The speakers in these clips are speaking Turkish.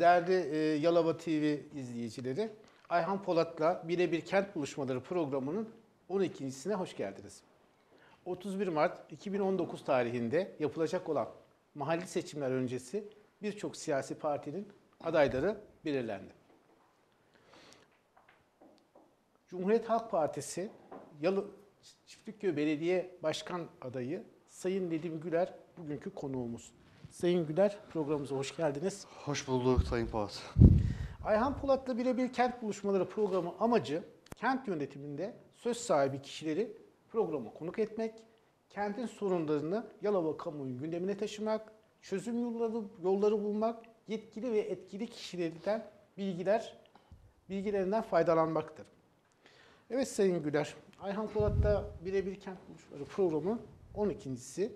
Değerli e, Yalova TV izleyicileri. Ayhan Polat'la Birebir Kent Buluşmaları programının 12.sine hoş geldiniz. 31 Mart 2019 tarihinde yapılacak olan mahalli seçimler öncesi birçok siyasi partinin adayları belirlendi. Cumhuriyet Halk Partisi Yalı Çiftlikköy Belediye Başkan adayı Sayın Nedim Güler bugünkü konuğumuz. Sayın Güler programımıza hoş geldiniz. Hoş bulduk Sayın Polat. Ayhan Polat'la birebir kent buluşmaları programı amacı kent yönetiminde söz sahibi kişileri programa konuk etmek, kentin sorunlarını Yalova kamuoyu gündemine taşımak, çözüm yolları, yolları bulmak, yetkili ve etkili kişilerden bilgiler, bilgilerinden faydalanmaktır. Evet Sayın Güler, Ayhan Polat'ta birebir kent buluşmaları programı 12.si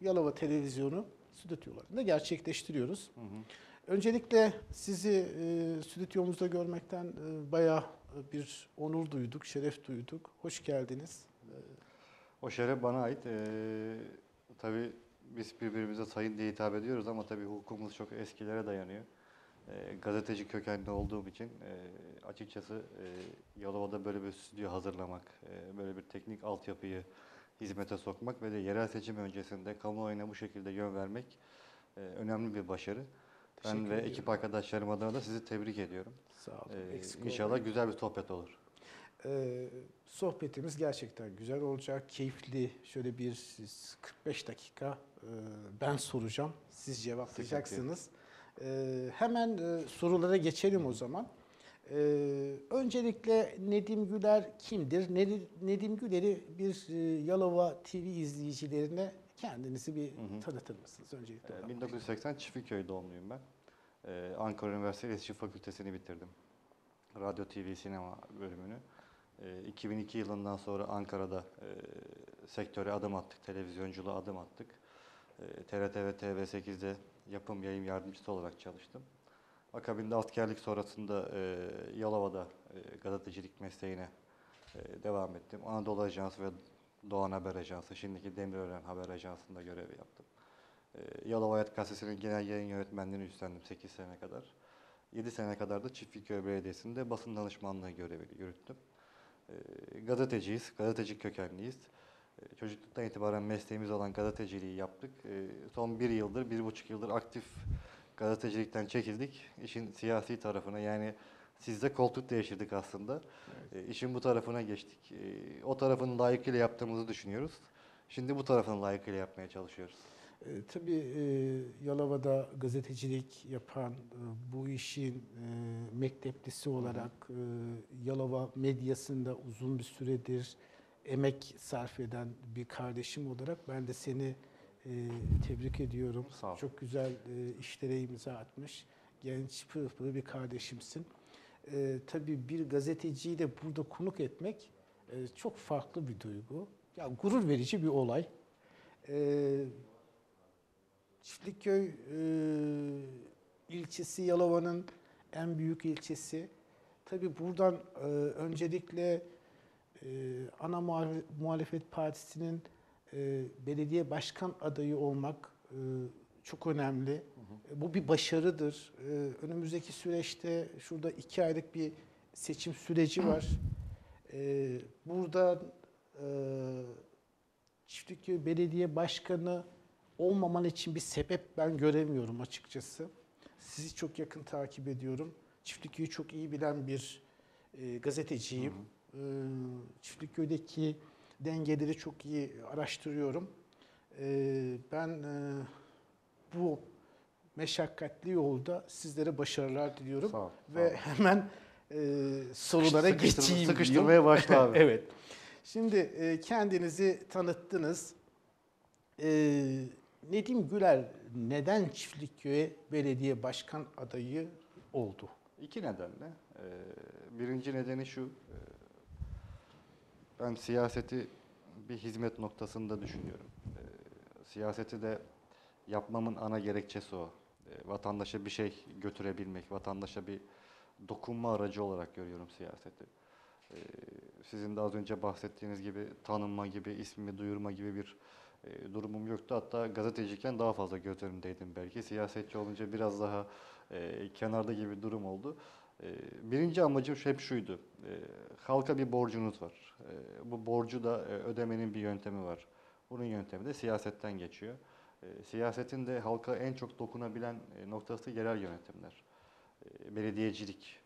Yalova Televizyonu stüdyolarında gerçekleştiriyoruz. Hı hı. Öncelikle sizi e, stüdyomuzda görmekten e, bayağı bir onur duyduk, şeref duyduk. Hoş geldiniz. O şeref bana ait. Ee, tabii biz birbirimize sayın diye hitap ediyoruz ama tabii hukukumuz çok eskilere dayanıyor. Ee, gazeteci kökenli olduğum için e, açıkçası e, Yalova'da böyle bir stüdyo hazırlamak, e, böyle bir teknik altyapıyı hizmete sokmak ve de yerel seçim öncesinde kamuoyuna bu şekilde yön vermek e, önemli bir başarı. Ben ve ekip arkadaşlarım adına da sizi tebrik ediyorum. Sağ olun. Ee, inşallah güzel bir sohbet olur. Ee, sohbetimiz gerçekten güzel olacak, keyifli. Şöyle bir 45 dakika e, ben soracağım, siz cevaplayacaksınız. Ee, hemen e, sorulara geçelim o zaman. Ee, öncelikle Nedim Güler kimdir? Nedim Güler'i bir e, Yalova TV izleyicilerine kendinizi bir hı hı. tanıtır mısınız? Öncelikle ee, 1980 Çiftliköy doğumluyum ben. Ee, Ankara Üniversitesi İletişim Fakültesini bitirdim. Radyo, TV, sinema bölümünü. Ee, 2002 yılından sonra Ankara'da e, sektöre adım attık, televizyonculuğa adım attık. E, TRT ve TV8'de yapım yayın yardımcısı olarak çalıştım. Akabinde askerlik sonrasında e, Yalova'da e, gazetecilik mesleğine e, devam ettim. Anadolu Ajansı ve Doğan Haber Ajansı, şimdiki Demirören Haber Ajansı'nda görev yaptım. E, Yalova Hayat Gazetesi'nin genel yayın yönetmenliğini üstlendim 8 sene kadar. 7 sene kadar da Çiftliköy Belediyesi'nde basın danışmanlığı görevi yürüttüm. E, gazeteciyiz, gazeteci kökenliyiz. E, çocukluktan itibaren mesleğimiz olan gazeteciliği yaptık. E, son bir yıldır, bir buçuk yıldır aktif gazetecilikten çekildik. İşin siyasi tarafına yani sizde koltuk değiştirdik aslında. Evet. E, işin bu tarafına geçtik. E, o tarafını layıkıyla yaptığımızı düşünüyoruz. Şimdi bu tarafını layıkıyla yapmaya çalışıyoruz. E, tabii e, Yalova'da gazetecilik yapan, e, bu işin e, mekteplisi olarak e, Yalova medyasında uzun bir süredir emek sarf eden bir kardeşim olarak ben de seni e, tebrik ediyorum. Sağ ol. Çok güzel e, işlere imza atmış. Genç pırıl pırıl bir kardeşimsin. E, tabii bir gazeteciyi de burada konuk etmek e, çok farklı bir duygu. Ya gurur verici bir olay. E, Çiftlikköy e, ilçesi Yalova'nın en büyük ilçesi. Tabii buradan e, öncelikle e, ana muhalefet partisinin e, belediye başkan adayı olmak e, çok önemli. Hı hı. E, bu bir başarıdır. E, önümüzdeki süreçte şurada iki aylık bir seçim süreci var. E, burada e, Çiftlikköy Belediye Başkanı olmaman için bir sebep ben göremiyorum açıkçası. Sizi çok yakın takip ediyorum. Çiftlikköy'ü çok iyi bilen bir e, gazeteciyim. Hı hı. E, Çiftlikköy'deki dengeleri çok iyi araştırıyorum. Ee, ben e, bu meşakkatli yolda sizlere başarılar diliyorum. Sağ ol, Ve sağ ol. hemen e, sorulara geçeyim. Sıkıştırmaya başla abi. evet. Şimdi e, kendinizi tanıttınız. Nedim Güler neden Çiftlikköy Belediye Başkan adayı oldu? İki nedenle. Birinci nedeni şu, ben siyaseti bir hizmet noktasında düşünüyorum. Ee, siyaseti de yapmamın ana gerekçesi o. Ee, vatandaşa bir şey götürebilmek, vatandaşa bir dokunma aracı olarak görüyorum siyaseti. Ee, sizin de az önce bahsettiğiniz gibi tanınma gibi, ismimi duyurma gibi bir e, durumum yoktu. Hatta gazeteciyken daha fazla göz önündeydim belki. Siyasetçi olunca biraz daha e, kenarda gibi bir durum oldu. E, birinci amacım hep şuydu. E, halka bir borcunuz var. E, bu borcu da e, ödemenin bir yöntemi var. Bunun yöntemi de siyasetten geçiyor. Siyasetin de halka en çok dokunabilen e, noktası yerel yönetimler. Belediyecilik.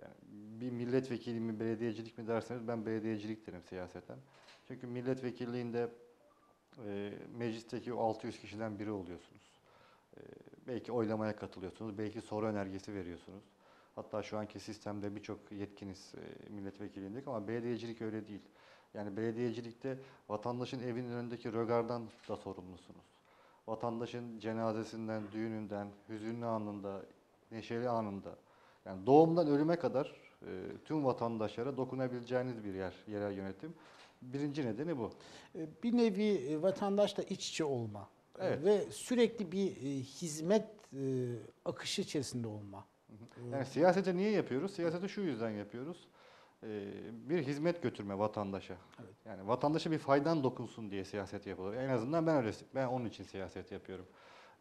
Yani bir milletvekili mi belediyecilik mi derseniz ben belediyecilik derim siyaseten. Çünkü milletvekilliğinde e, meclisteki o 600 kişiden biri oluyorsunuz. Belki oylamaya katılıyorsunuz, belki soru önergesi veriyorsunuz. Hatta şu anki sistemde birçok yetkiniz e, milletvekiliydik ama belediyecilik öyle değil. Yani belediyecilikte vatandaşın evinin önündeki rögardan da sorumlusunuz. Vatandaşın cenazesinden, düğününden, hüzünlü anında, neşeli anında, yani doğumdan ölüme kadar e, tüm vatandaşlara dokunabileceğiniz bir yer, yerel yönetim. Birinci nedeni bu. E, Bir nevi e, vatandaşla iç içe olma Evet. ve sürekli bir hizmet akışı içerisinde olma. Yani siyaseti niye yapıyoruz? Siyaseti şu yüzden yapıyoruz. Ee, bir hizmet götürme vatandaşa. Evet. Yani vatandaşa bir faydan dokunsun diye siyaset yapılır. En azından ben öyle ben onun için siyaset yapıyorum.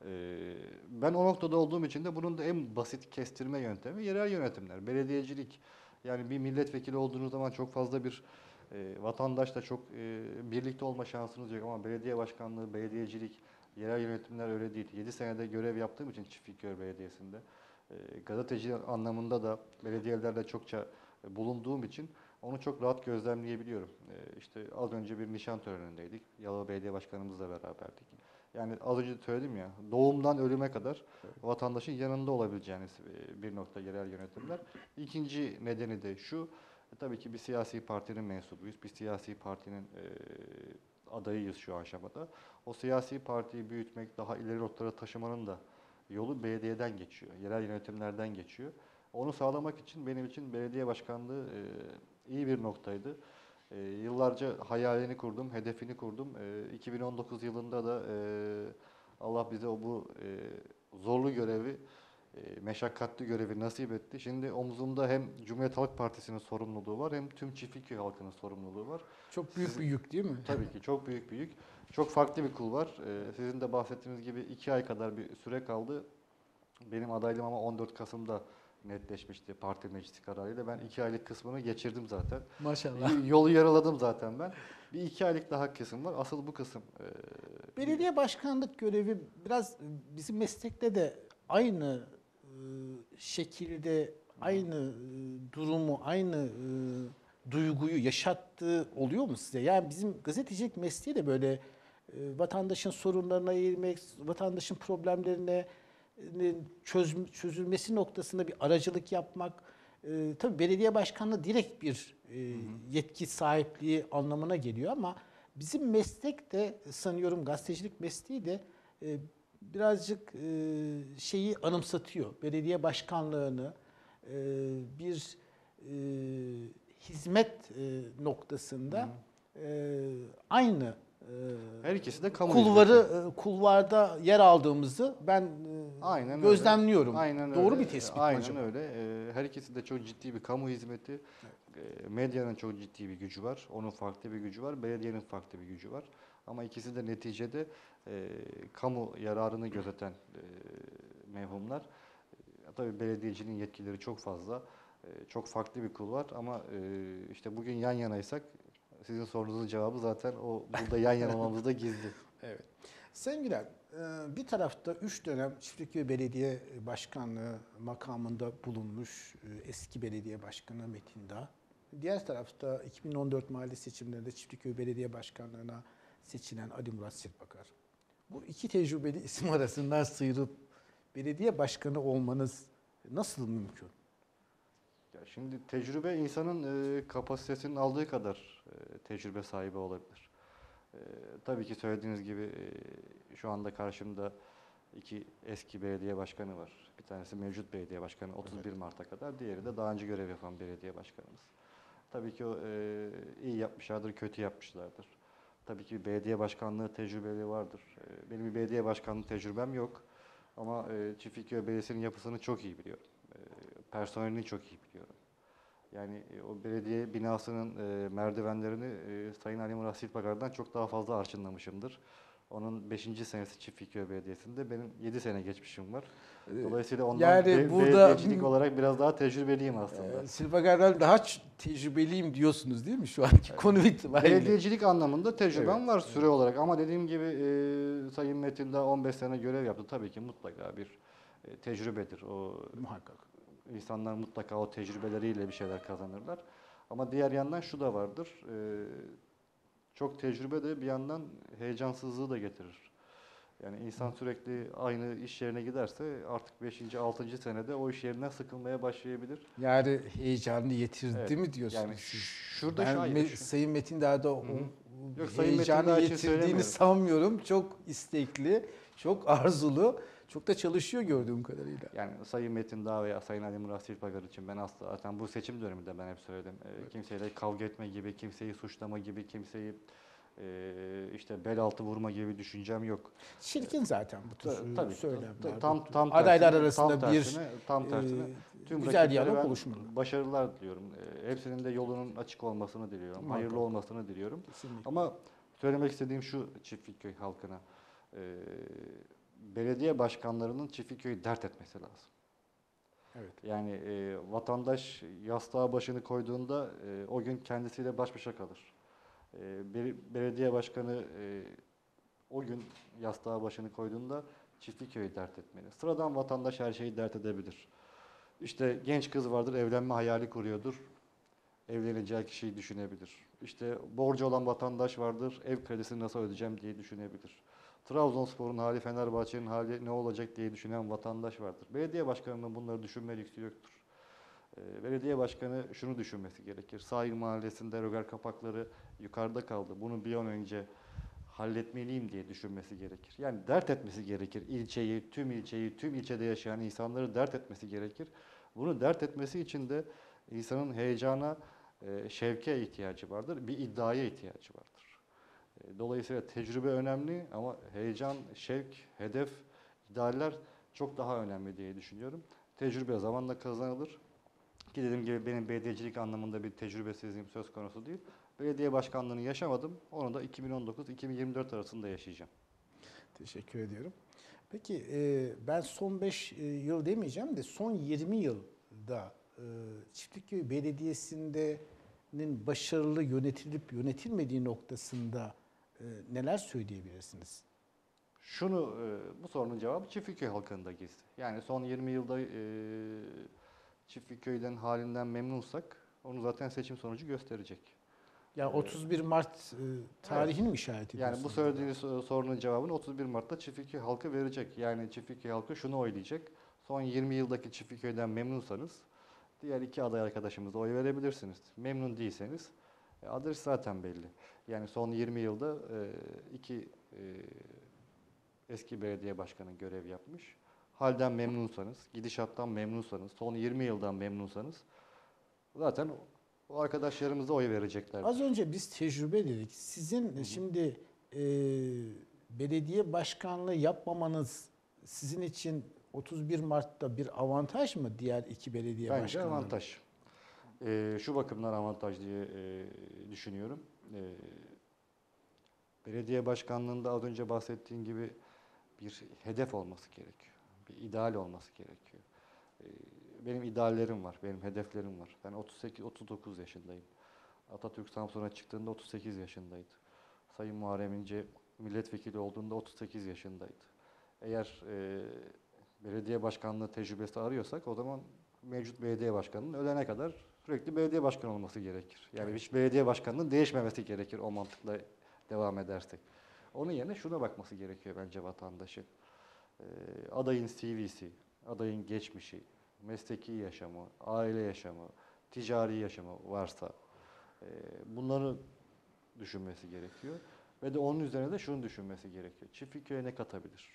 Ee, ben o noktada olduğum için de bunun da en basit kestirme yöntemi yerel yönetimler, belediyecilik. Yani bir milletvekili olduğunuz zaman çok fazla bir e, vatandaşla çok e, birlikte olma şansınız yok ama belediye başkanlığı, belediyecilik, yerel yönetimler öyle değil. 7 senede görev yaptığım için Çiftlikköy Belediyesi'nde gazeteci anlamında da belediyelerle çokça e, bulunduğum için onu çok rahat gözlemleyebiliyorum. E, işte az önce bir nişan törenindeydik. Yalova Belediye Başkanımızla beraberdik. Yani az önce söyledim ya, doğumdan ölüme kadar vatandaşın yanında olabileceğiniz e, bir nokta yerel yönetimler. İkinci nedeni de şu, e, tabii ki bir siyasi partinin mensubuyuz. Bir siyasi partinin adayıyız şu aşamada. O siyasi partiyi büyütmek, daha ileri noktalara taşımanın da yolu belediyeden geçiyor, yerel yönetimlerden geçiyor. Onu sağlamak için benim için belediye başkanlığı e, iyi bir noktaydı. E, yıllarca hayalini kurdum, hedefini kurdum. E, 2019 yılında da e, Allah bize o bu e, zorlu görevi, e, meşakkatli görevi nasip etti. Şimdi omzumda hem Cumhuriyet Halk Partisi'nin sorumluluğu var hem tüm Çiftlikköy halkının sorumluluğu var. Çok büyük Sizin- bir yük değil mi? Tabii ki çok büyük bir yük. Çok farklı bir kul var. Ee, sizin de bahsettiğiniz gibi iki ay kadar bir süre kaldı. Benim adaylığım ama 14 Kasım'da netleşmişti parti meclisi kararıyla. Ben iki aylık kısmını geçirdim zaten. Maşallah. Yolu yaraladım zaten ben. Bir iki aylık daha kısım var. Asıl bu kısım. e, Belediye başkanlık görevi biraz bizim meslekte de aynı e, şekilde aynı e, durumu, aynı e, duyguyu yaşattığı oluyor mu size? Yani bizim gazetecilik mesleği de böyle vatandaşın sorunlarına eğilmek, vatandaşın problemlerine e, çöz, çözülmesi noktasında bir aracılık yapmak. E, tabii belediye başkanlığı direkt bir e, yetki sahipliği anlamına geliyor ama bizim meslek de sanıyorum gazetecilik mesleği de e, birazcık e, şeyi anımsatıyor. Belediye başkanlığını e, bir e, hizmet e, noktasında e, aynı Her ikisi de kamu kulvarı e, kulvarda yer aldığımızı ben e, Aynen öyle. gözlemliyorum. Aynen Doğru öyle. bir tespit Aynen acaba? öyle. Ee, Her ikisi de çok ciddi bir kamu hizmeti. Ee, Medyanın çok ciddi bir gücü var. Onun farklı bir gücü var. Belediyenin farklı bir gücü var. Ama ikisi de neticede e, kamu yararını gözeten mevhumlar. Tabii belediyecinin yetkileri çok fazla. Çok farklı bir kul var ama işte bugün yan yanaysak sizin sorunuzun cevabı zaten o burada yan yana olmamızda gizli. Evet. Sayın Güler, e, bir tarafta 3 dönem Çiftlikköy Belediye Başkanlığı makamında bulunmuş e, eski belediye başkanı Metin Dağ. Diğer tarafta 2014 mahalle seçimlerinde Çiftlikköy Belediye Başkanlığı'na seçilen Ali Murat Sirpakar. Bu iki tecrübeli isim arasından sıyrılıp belediye başkanı olmanız nasıl mümkün? Ya şimdi tecrübe insanın e, kapasitesinin aldığı kadar e, tecrübe sahibi olabilir. E, tabii ki söylediğiniz gibi e, şu anda karşımda iki eski belediye başkanı var. Bir tanesi mevcut belediye başkanı 31 Mart'a kadar. Diğeri de daha önce görev yapan belediye başkanımız. Tabii ki o e, iyi yapmışlardır, kötü yapmışlardır. Tabii ki belediye başkanlığı tecrübeli vardır. E, benim bir belediye başkanlığı tecrübem yok. Ama e, Çiftlikköy Belediyesi'nin yapısını çok iyi biliyorum. E, personelini çok iyi biliyorum. Yani e, o belediye binasının e, merdivenlerini e, Sayın Ali Murat Silpagar'dan çok daha fazla arşınlamışımdır. Onun 5. senesi Çiftlikköy Belediyesi'nde benim 7 sene geçmişim var. Dolayısıyla ondan yani be- burada- belediyecilik olarak biraz daha tecrübeliyim aslında. Ee, Silvagar'dan daha tecrübeliyim diyorsunuz değil mi şu anki konu itibariyle? Belediyecilik anlamında tecrübem Evet, var süre olarak ama dediğim gibi e, Sayın Metin daha 15 sene görev yaptı. Tabii ki mutlaka bir e, tecrübedir. O Muhakkak. İnsanlar mutlaka o tecrübeleriyle bir şeyler kazanırlar. Ama diğer yandan şu da vardır. e, çok tecrübe de bir yandan heyecansızlığı da getirir. Yani insan sürekli aynı iş yerine giderse artık 5. 6. senede o iş yerinden sıkılmaya başlayabilir. Yani heyecanı yitirdi Evet, mi diyorsunuz Yani siz? şurada ben şayet- Me- Sayın Metin Dağ'da o Hı hı. Yok, heyecanı için yitirdiğini sanmıyorum. Çok istekli, çok arzulu, çok da çalışıyor gördüğüm kadarıyla. Yani Sayın Metin Dağ veya Sayın Ali Murat Silpagar için ben asla zaten bu seçim döneminde ben hep söyledim. Ee, Kimseyle kavga etme gibi, kimseyi suçlama gibi, kimseyi e, işte bel altı vurma gibi bir düşüncem yok. Çirkin zaten bu tür Ta- tabii. söylemler. Ta- Tam tam Adaylar tersine- arasında tam bir, tersine, tam tersine Ee, tüm güzel diyalog oluşmalı. Başarılar diliyorum. Hepsinin de yolunun açık olmasını diliyorum. Muhakkak. Hayırlı olmasını diliyorum. Kesinlikle. Ama söylemek istediğim şu Çiftlikköy halkına. e, belediye başkanlarının Çiftlikköy'ü dert etmesi lazım. Evet. Yani e, vatandaş yastığa başını koyduğunda e, o gün kendisiyle baş başa kalır. E, bir belediye başkanı e, o gün yastığa başını koyduğunda Çiftlikköy'ü dert etmeli. Sıradan vatandaş her şeyi dert edebilir. İşte genç kız vardır evlenme hayali kuruyordur. Evleneceği kişiyi düşünebilir. İşte borcu olan vatandaş vardır. Ev kredisini nasıl ödeyeceğim diye düşünebilir. Trabzonspor'un hali, Fenerbahçe'nin hali ne olacak diye düşünen vatandaş vardır. Belediye başkanının bunları düşünme lüksü yoktur. Ee, belediye başkanı şunu düşünmesi gerekir. Sahil mahallesinde rögar kapakları yukarıda kaldı. Bunu bir an önce halletmeliyim diye düşünmesi gerekir. Yani dert etmesi gerekir. İlçeyi, tüm ilçeyi, tüm ilçede yaşayan insanları dert etmesi gerekir. Bunu dert etmesi için de insanın heyecana, e, şevke ihtiyacı vardır. Bir iddiaya ihtiyacı vardır. E, Dolayısıyla tecrübe önemli ama heyecan, şevk, hedef, idealler çok daha önemli diye düşünüyorum. Tecrübe zamanla kazanılır. Ki dediğim gibi benim belediyecilik anlamında bir tecrübesizliğim söz konusu değil. Belediye başkanlığını yaşamadım. Onu da 2019-2024 arasında yaşayacağım. Teşekkür ediyorum. Peki e, ben son 5 yıl demeyeceğim de son 20 yılda e, Çiftlikköy Belediyesi'nde'nin başarılı yönetilip yönetilmediği noktasında e, neler söyleyebilirsiniz? Şunu, e, bu sorunun cevabı Çiftliköy halkında gizli. Yani son 20 yılda e, Çiftliköy'den halinden memnunsak onu zaten seçim sonucu gösterecek. Yani 31 Mart e, tarihini mi işaret ediyorsunuz? Yani bu söylediğiniz so- sorunun cevabını 31 Mart'ta Çiftliköy halkı verecek. Yani Çiftliköy halkı şunu oylayacak. Son 20 yıldaki Çiftliköy'den memnunsanız diğer iki aday arkadaşımıza oy verebilirsiniz. Memnun değilseniz adres zaten belli. Yani son 20 yılda e, iki e, eski belediye başkanı görev yapmış. Halden memnunsanız, gidişattan memnunsanız, son 20 yıldan memnunsanız zaten o arkadaşlarımıza oy verecekler. Az önce biz tecrübe dedik. Sizin şimdi e, belediye başkanlığı yapmamanız sizin için 31 Mart'ta bir avantaj mı diğer iki belediye Bence başkanlarına? avantaj. Ee, şu bakımdan avantaj diye e, düşünüyorum. Ee, belediye başkanlığında az önce bahsettiğim gibi bir hedef olması gerekiyor. Bir ideal olması gerekiyor. Ee, benim ideallerim var, benim hedeflerim var. Ben 38 39 yaşındayım. Atatürk Samsun'a çıktığında 38 yaşındaydı. Sayın Muharrem İnce milletvekili olduğunda 38 yaşındaydı. Eğer e, belediye başkanlığı tecrübesi arıyorsak o zaman mevcut belediye başkanının ölene kadar sürekli belediye başkanı olması gerekir. Yani hiç belediye başkanının değişmemesi gerekir o mantıkla devam edersek. Onun yerine şuna bakması gerekiyor bence vatandaşın. Ee, adayın CV'si, adayın geçmişi, mesleki yaşamı, aile yaşamı, ticari yaşamı varsa e, bunları düşünmesi gerekiyor. Ve de onun üzerine de şunu düşünmesi gerekiyor. Çiftlikköy'e ne katabilir?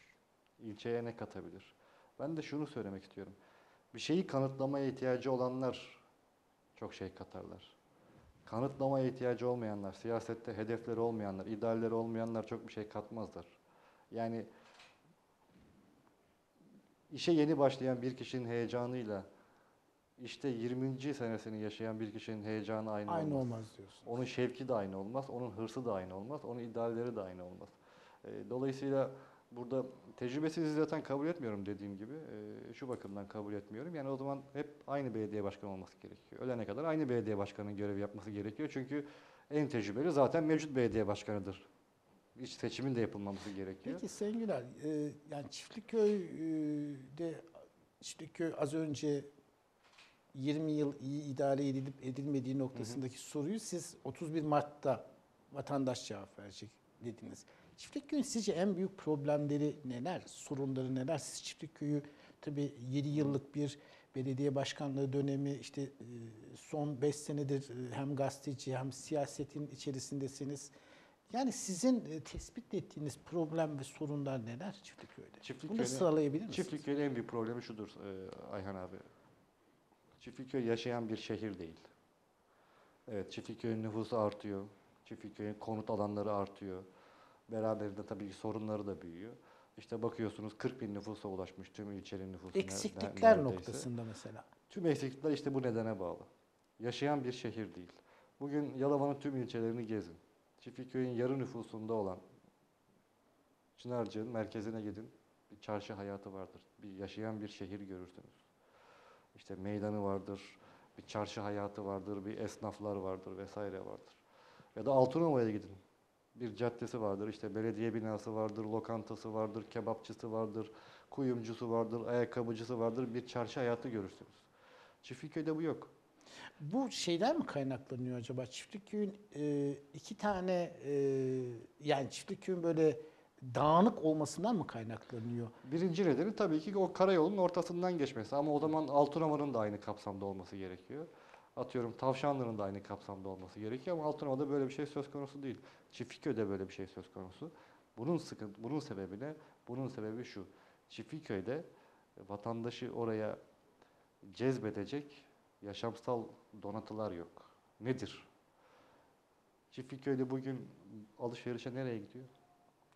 İlçeye ne katabilir? Ben de şunu söylemek istiyorum. Bir şeyi kanıtlamaya ihtiyacı olanlar çok şey katarlar. Kanıtlamaya ihtiyacı olmayanlar, siyasette hedefleri olmayanlar, idealleri olmayanlar çok bir şey katmazlar. Yani işe yeni başlayan bir kişinin heyecanıyla işte 20. senesini yaşayan bir kişinin heyecanı aynı, Aynı olmaz. olmaz diyorsun. Onun şevki de aynı olmaz, onun hırsı da aynı olmaz, onun idealleri de aynı olmaz. Dolayısıyla burada tecrübesiz zaten kabul etmiyorum dediğim gibi. E, Şu bakımdan kabul etmiyorum. Yani o zaman hep aynı belediye başkanı olması gerekiyor. Ölene kadar aynı belediye başkanının görev yapması gerekiyor. Çünkü en tecrübeli zaten mevcut belediye başkanıdır. Hiç seçimin de yapılmaması gerekiyor. Peki Sayın Güler, e, yani Çiftliköy'de Çiftlikköy az önce 20 yıl iyi idare edilip edilmediği noktasındaki soruyu siz 31 Mart'ta vatandaş cevap verecek dediniz. Çiftlikköy'ün sizce en büyük problemleri neler, sorunları neler? Siz Çiftlikköy'ü tabii 7 yıllık bir belediye başkanlığı dönemi işte e, son 5 senedir e, hem gazeteci hem siyasetin içerisindesiniz. Yani sizin e, tespit ettiğiniz problem ve sorunlar neler Çiftlikköy'de? Bunu da Çiftlikköy'de- sıralayabilir misiniz? Çiftlikköy'ün en büyük problemi şudur Ayhan abi. Çiftlikköy yaşayan bir şehir değil. Evet Çiftlikköy'ün nüfusu artıyor. Çiftlikköy'ün konut alanları artıyor. Beraberinde tabii ki sorunları da büyüyor. İşte bakıyorsunuz 40 bin nüfusa ulaşmış tüm ilçenin nüfusu. Eksiklikler neredeyse. noktasında mesela. Tüm eksiklikler işte bu nedene bağlı. Yaşayan bir şehir değil. Bugün Yalova'nın tüm ilçelerini gezin. Çiftlikköy'ün yarı nüfusunda olan Çınarcık'ın merkezine gidin. Bir çarşı hayatı vardır. Bir yaşayan bir şehir görürsünüz. İşte meydanı vardır, bir çarşı hayatı vardır, bir esnaflar vardır vesaire vardır. Ya da Altınova'ya gidin. Bir caddesi vardır, işte belediye binası vardır, lokantası vardır, kebapçısı vardır, kuyumcusu vardır, ayakkabıcısı vardır. Bir çarşı hayatı görürsünüz. Çiftlikköy'de bu yok. Bu şeyden mi kaynaklanıyor acaba? Çiftlikköy'ün e, iki tane e, yani Çiftlikköy'ün böyle dağınık olmasından mı kaynaklanıyor? Birinci nedeni tabii ki o karayolun ortasından geçmesi ama o zaman Altınova'nın da aynı kapsamda olması gerekiyor. Atıyorum Tavşanlı'nın da aynı kapsamda olması gerekiyor ama Altınova'da böyle bir şey söz konusu değil. Çiftlikköy'de böyle bir şey söz konusu. Bunun sıkıntı, bunun sebebi ne? Bunun sebebi şu. Çiftlikköy'de vatandaşı oraya cezbedecek yaşamsal donatılar yok. Nedir? Çiftlikköy'de bugün alışverişe nereye gidiyor?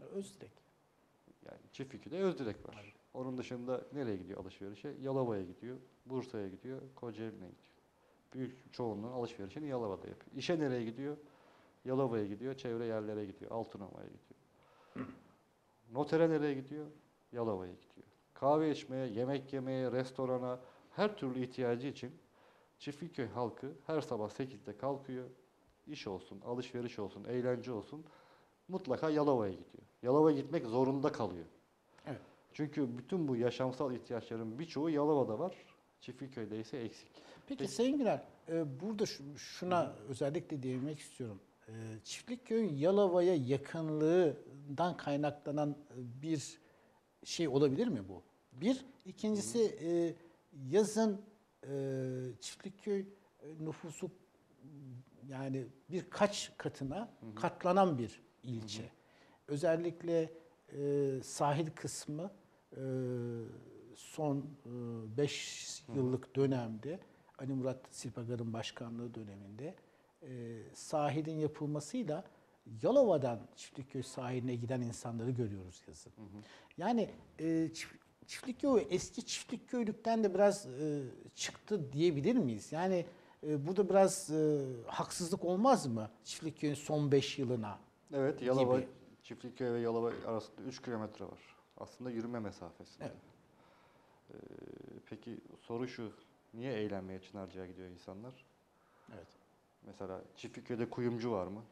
Özdirek. Yani Çiftliköy'de Özdilek var. Onun dışında nereye gidiyor alışverişe? Yalova'ya gidiyor, Bursa'ya gidiyor, Kocaeli'ne gidiyor. Büyük çoğunluğun alışverişini Yalova'da yapıyor. İşe nereye gidiyor? Yalova'ya gidiyor, çevre yerlere gidiyor, Altınova'ya gidiyor. Notere nereye gidiyor? Yalova'ya gidiyor. Kahve içmeye, yemek yemeye, restorana, her türlü ihtiyacı için Çiftliköy halkı her sabah 8'de kalkıyor. İş olsun, alışveriş olsun, eğlence olsun mutlaka Yalova'ya gidiyor. Yalova'ya gitmek zorunda kalıyor. Evet. Çünkü bütün bu yaşamsal ihtiyaçların birçoğu Yalova'da var. Çiftliköy'de ise eksik. Peki, Peki. Sayın Güler, e, burada şu- şuna özellikle değinmek istiyorum. E, Çiftlikköy'ün Yalova'ya yakınlığından kaynaklanan e, bir şey olabilir mi bu? Bir. ikincisi e, yazın e, Çiftlikköy e, nüfusu yani birkaç katına katlanan bir ilçe. Özellikle e, sahil kısmı e, son 5 yıllık dönemde Ali Murat Silpagar'ın başkanlığı döneminde e, sahilin yapılmasıyla Yalova'dan Çiftlikköy sahiline giden insanları görüyoruz yazın. Yani e, çift- Çiftlikköy eski Çiftlikköylükten de biraz e, çıktı diyebilir miyiz? Yani e, burada biraz e, haksızlık olmaz mı Çiftlikköy'ün son 5 yılına? Evet, Yalova, Gibi. Çiftliköy ve Yalova arasında 3 kilometre var. Aslında yürüme mesafesinde. Evet. Ee, peki soru şu, niye eğlenmeye Çınarcık'a gidiyor insanlar? Evet. Mesela Çiftliköy'de kuyumcu var mı?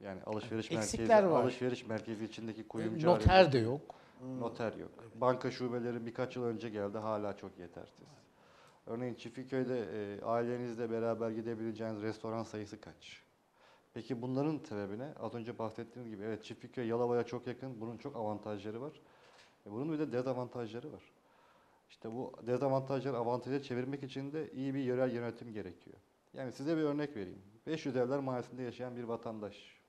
Yani alışveriş Eksikler merkezi, var. alışveriş merkezi içindeki kuyumcu Noter arayışı- de yok. Noter yok. Banka şubeleri birkaç yıl önce geldi hala çok yetersiz. Örneğin Çiftliköy'de e, ailenizle beraber gidebileceğiniz restoran sayısı kaç? Peki bunların sebebi ne? Az önce bahsettiğiniz gibi evet Çiftliköy Yalova'ya çok yakın. Bunun çok avantajları var. E, bunun bir de dezavantajları var. İşte bu dezavantajları avantaja çevirmek için de iyi bir yerel yönetim gerekiyor. Yani size bir örnek vereyim. 500 Evler Mahallesi'nde yaşayan bir vatandaş.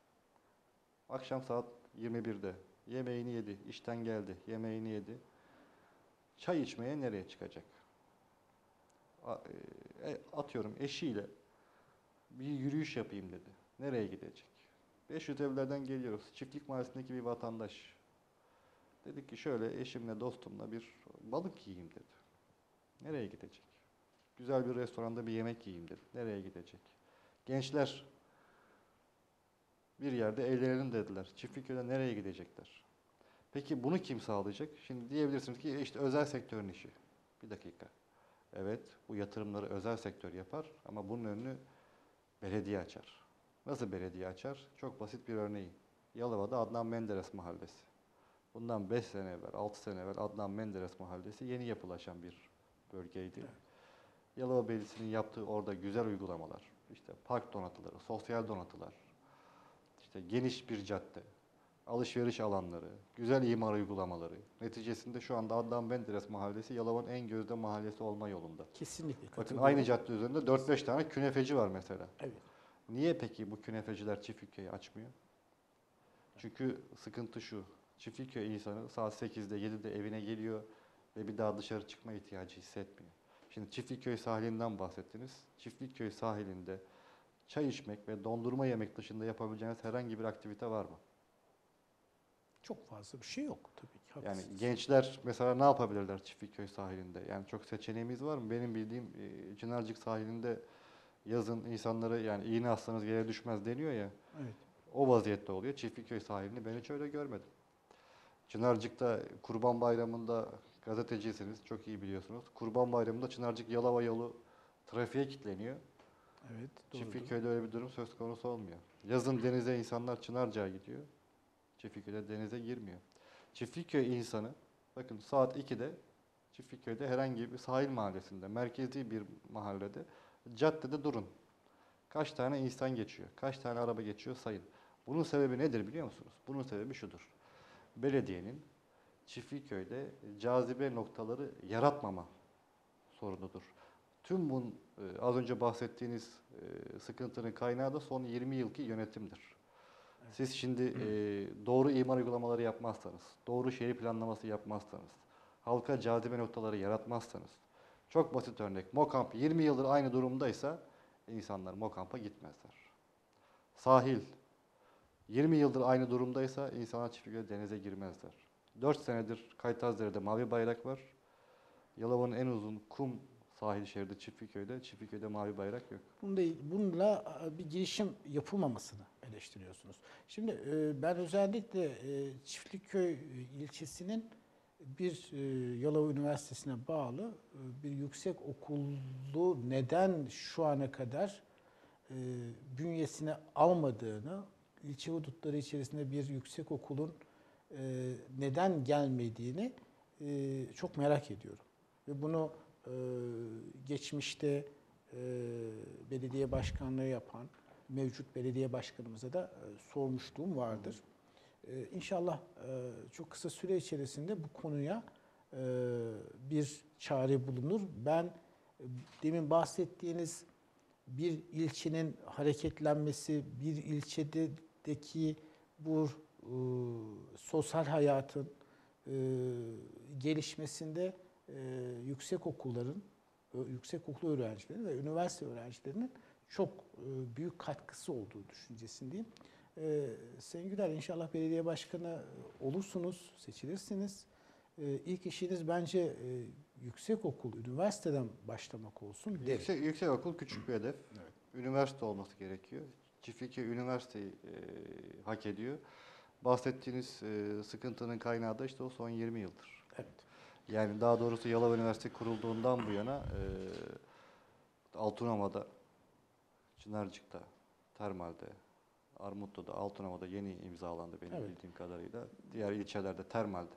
Akşam saat 21'de Yemeğini yedi, işten geldi, yemeğini yedi. Çay içmeye nereye çıkacak? A- e, Atıyorum eşiyle bir yürüyüş yapayım dedi. Nereye gidecek? 500 evlerden geliyoruz. Çiftlik mahallesindeki bir vatandaş. Dedik ki şöyle eşimle dostumla bir balık yiyeyim dedi. Nereye gidecek? Güzel bir restoranda bir yemek yiyeyim dedi. Nereye gidecek? Gençler bir yerde eğlenelim dediler. Çiftlikköy'de nereye gidecekler? Peki bunu kim sağlayacak? Şimdi diyebilirsiniz ki "E işte özel sektörün işi. Bir dakika. Evet bu yatırımları özel sektör yapar ama bunun önünü belediye açar. Nasıl belediye açar? Çok basit bir örneği. Yalova'da Adnan Menderes Mahallesi. Bundan 5 sene evvel, 6 sene evvel Adnan Menderes Mahallesi yeni yapılaşan bir bölgeydi. Yalova Belediyesi'nin yaptığı orada güzel uygulamalar, işte park donatıları, sosyal donatılar, işte geniş bir cadde, alışveriş alanları, güzel imar uygulamaları. Neticesinde şu anda Adnan Menderes Mahallesi Yalova'nın en gözde mahallesi olma yolunda. Kesinlikle. Bakın aynı cadde üzerinde 4-5 tane künefeci var mesela. Evet. Niye peki bu künefeciler Çiftliköy'ü açmıyor? Çünkü sıkıntı şu. Çiftlikköy insanı saat 8'de 7'de evine geliyor ve bir daha dışarı çıkma ihtiyacı hissetmiyor. Şimdi Çiftlikköy sahilinden bahsettiniz. Çiftlikköy sahilinde çay içmek ve dondurma yemek dışında yapabileceğiniz herhangi bir aktivite var mı? Çok fazla bir şey yok tabii ki. Yani gençler mesela ne yapabilirler Çiftlikköy sahilinde? Yani çok seçeneğimiz var mı? Benim bildiğim e, Çınarcık sahilinde yazın insanları yani iğne aslanız yere düşmez deniyor ya. Evet. O vaziyette oluyor. Çiftlikköy sahilini ben hiç öyle görmedim. Çınarcık'ta Kurban Bayramı'nda gazetecisiniz, çok iyi biliyorsunuz. Kurban Bayramı'nda Çınarcık Yalova yolu trafiğe kilitleniyor. Evet. doğrudur. Çiftlikköy'de öyle bir durum söz konusu olmuyor. Yazın denize insanlar Çınarcık'a gidiyor. Çiftlikköy'de denize girmiyor. Çiftlikköy insanı, bakın saat 2'de Çiftlikköy'de herhangi bir sahil mahallesinde, merkezi bir mahallede, caddede durun. Kaç tane insan geçiyor, kaç tane araba geçiyor sayın. Bunun sebebi nedir biliyor musunuz? Bunun sebebi şudur. Belediyenin Çiftlikköy'de cazibe noktaları yaratmama sorunudur. Tüm bu e, az önce bahsettiğiniz e, sıkıntının kaynağı da son 20 yılki yönetimdir. Siz şimdi e, doğru imar uygulamaları yapmazsanız, doğru şehir planlaması yapmazsanız, halka cazibe noktaları yaratmazsanız, çok basit örnek, Mokamp 20 yıldır aynı durumdaysa insanlar Mokamp'a gitmezler. Sahil 20 yıldır aynı durumdaysa insanlar Çiftliköy'de denize girmezler. 4 senedir Kaytazdere'de mavi bayrak var. Yalova'nın en uzun kum sahil şeridi Çiftliköy'de. Çiftliköy'de mavi bayrak yok. Bunda, bununla e, bir girişim yapılmamasını eleştiriyorsunuz. Şimdi e, ben özellikle e, Çiftlikköy ilçesinin bir Yalova Üniversitesi'ne bağlı bir yüksek okulu neden şu ana kadar bünyesine almadığını, ilçe hudutları içerisinde bir yüksek okulun e, neden gelmediğini e, çok merak ediyorum. Ve bunu e, geçmişte e, belediye başkanlığı yapan mevcut belediye başkanımıza da e, sormuşluğum vardır. E, İnşallah e, çok kısa süre içerisinde bu konuya e, bir çare bulunur. Ben e, demin bahsettiğiniz bir ilçenin hareketlenmesi, bir ilçedeki bu e, sosyal hayatın e, gelişmesinde e, yüksek okulların, ö- yüksek okul öğrencilerinin ve üniversite öğrencilerinin çok e, büyük katkısı olduğu düşüncesindeyim. E, Sayın Güler inşallah belediye başkanı olursunuz, seçilirsiniz. E, ilk işiniz bence e, yüksek okul, üniversiteden başlamak olsun derim. Yüksek, yüksek okul küçük bir hedef. Üniversite olması gerekiyor. Çiftlikköy üniversiteyi e, hak ediyor. Bahsettiğiniz e, sıkıntının kaynağı da işte o son 20 yıldır. Evet. Yani daha doğrusu Yalova Üniversitesi kurulduğundan bu yana e, Altınova'da, Çınarcık'ta, Termal'de, Armutlu'da, Altınova'da yeni imzalandı benim Evet. bildiğim kadarıyla. Diğer ilçelerde Termal'de.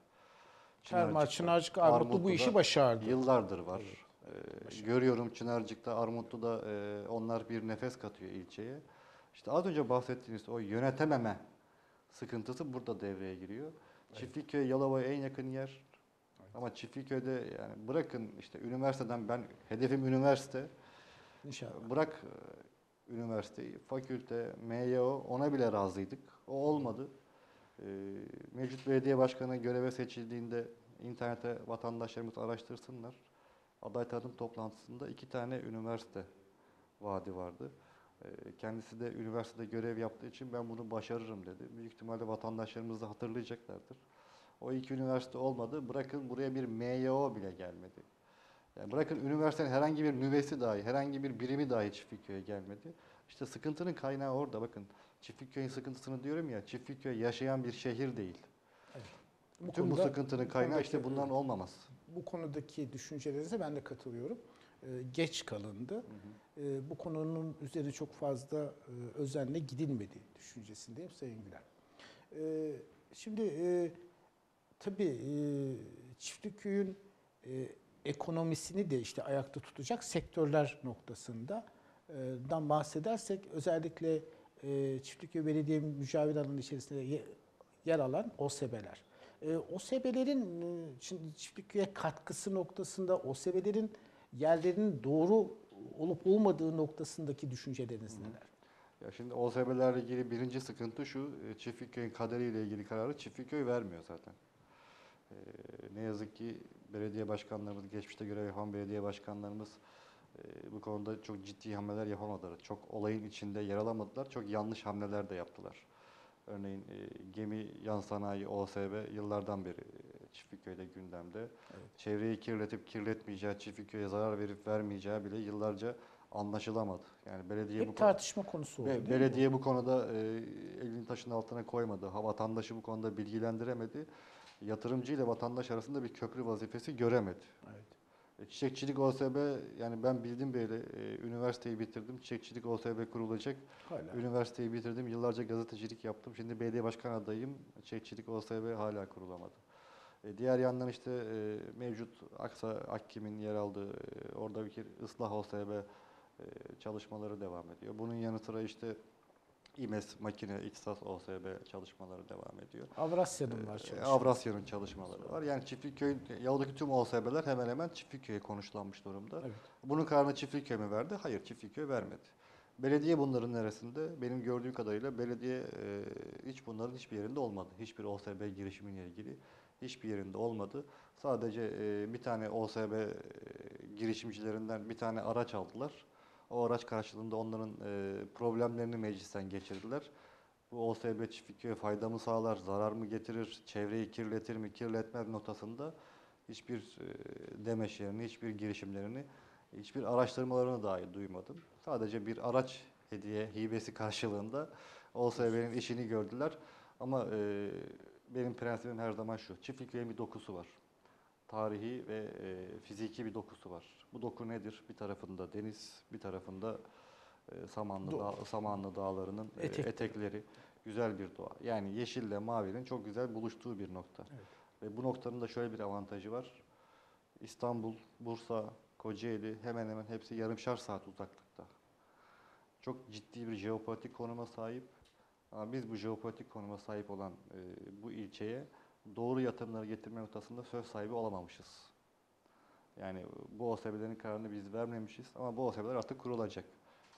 Termal, Çınarcık'ta, Çınarcık, Armutlu bu işi başardı. Yıllardır var. Ee, görüyorum Çınarcık'ta, Armutlu'da e, onlar bir nefes katıyor ilçeye. İşte az önce bahsettiğiniz o yönetememe sıkıntısı burada devreye giriyor. Çiftlikköy Yalova'ya en yakın yer. Ama Çiftlikköy'de yani bırakın işte üniversiteden ben hedefim üniversite. İnşallah. Bırak e, üniversiteyi, fakülte, MYO ona bile razıydık. O olmadı. Ee, mevcut belediye başkanı göreve seçildiğinde internete vatandaşlarımız araştırsınlar. Aday tanıtım toplantısında iki tane üniversite vaadi vardı. Ee, Kendisi de üniversitede görev yaptığı için ben bunu başarırım dedi. Büyük ihtimalle vatandaşlarımız da hatırlayacaklardır. O iki üniversite olmadı. Bırakın buraya bir MYO bile gelmedi. Yani bırakın üniversitenin herhangi bir nüvesi dahi, herhangi bir birimi dahi Çiftlikköy'e gelmedi. İşte sıkıntının kaynağı orada bakın. Çiftlikköy'ün sıkıntısını diyorum ya, Çiftlikköy yaşayan bir şehir değil. Bu Bütün bu konuda- sıkıntının bu kaynağı işte konudaki- bunların olmaması. Bu konudaki düşüncelerinize ben de katılıyorum. Ee, Geç kalındı. Ee, Bu konunun üzerine çok fazla e, özenle gidilmedi düşüncesindeyim Sayın Güler. Şimdi e, tabii e, Çiftlikköy'ün e, ekonomisini de işte ayakta tutacak sektörler noktasında e, dan bahsedersek özellikle e, Çiftlikköy Belediye Mücavir alanı içerisinde ye- yer alan. E, e, şimdi Çiftlikköy'e katkısı noktasında OSB'lerin yerlerinin doğru olup olmadığı noktasındaki düşünceleriniz neler? Ya şimdi OSB'lerle ilgili birinci sıkıntı şu, e, Çiftlikköy'ün kaderiyle ilgili kararı Çiftlikköy vermiyor zaten. Ee, ne yazık ki belediye başkanlarımız, geçmişte görev yapan belediye başkanlarımız e, bu konuda çok ciddi hamleler yapamadılar. Çok olayın içinde yer alamadılar, çok yanlış hamleler de yaptılar. Örneğin e, gemi yan sanayi OSB yıllardan beri e, Çiftlikköy'de gündemde. Çevreyi kirletip kirletmeyeceği, Çiftlikköy'e zarar verip vermeyeceği bile yıllarca anlaşılamadı. Yani belediye bu Hep konu- tartışma konusu oldu değil mi? belediye bu konuda e, elini taşın altına koymadı. Ha, vatandaşı bu konuda bilgilendiremedi. Yatırımcı ile vatandaş arasında bir köprü vazifesi göremedi. Evet. E, Çiçekçilik OSB yani ben bildim böyle e, üniversiteyi bitirdim. Çiçekçilik OSB kurulacak. Hala. Üniversiteyi bitirdim. Yıllarca gazetecilik yaptım. Şimdi belediye başkan adayım. Çiçekçilik OSB hala kurulamadı. E, diğer yandan işte e, mevcut Aksa Akkim'in yer aldığı e, orada bir ıslah OSB e, çalışmaları devam ediyor. Bunun yanı sıra işte İMES makine İhtisas OSB çalışmaları devam ediyor. Avrasya'nın var çalışması. Avrasya'nın çalışmaları var. Yani Çiftlikköy, Yalova'daki tüm OSB'ler hemen hemen Çiftlikköy'e konuşlanmış durumda. Evet. Bunun kararını Çiftlikköy mü verdi? Hayır, Çiftlikköy vermedi. Belediye bunların neresinde? Benim gördüğüm kadarıyla belediye e, hiç bunların hiçbir yerinde olmadı. Hiçbir OSB girişimiyle ilgili hiçbir yerinde olmadı. Sadece e, bir tane OSB e, girişimcilerinden bir tane araç aldılar. O araç karşılığında onların e, problemlerini meclisten geçirdiler. Bu OSB çiftliğe fayda mı sağlar, zarar mı getirir, çevreyi kirletir mi, kirletmez notasında hiçbir e, demeçlerini, hiçbir girişimlerini, hiçbir araştırmalarını dahi duymadım. Sadece bir araç hediye, hibesi karşılığında OSB'nin işini gördüler. Ama e, benim prensibim her zaman şu, çiftliklerin bir dokusu var. Tarihi ve e, fiziki bir dokusu var. Bu doku nedir? Bir tarafında deniz, bir tarafında e, Samanlı, Doğa. dağ, Samanlı dağlarının e, Etekleri. etekleri. Güzel bir doğa. Yani yeşille mavinin çok güzel buluştuğu bir nokta. Evet. Ve bu noktanın da şöyle bir avantajı var. İstanbul, Bursa, Kocaeli hemen hemen hepsi yarımşar saat uzaklıkta. Çok ciddi bir jeopolitik konuma sahip. Ama biz bu jeopolitik konuma sahip olan e, bu ilçeye doğru yatırımları getirme noktasında söz sahibi olamamışız. Yani bu OSB'lerin kararını biz vermemişiz ama bu OSB'ler artık kurulacak.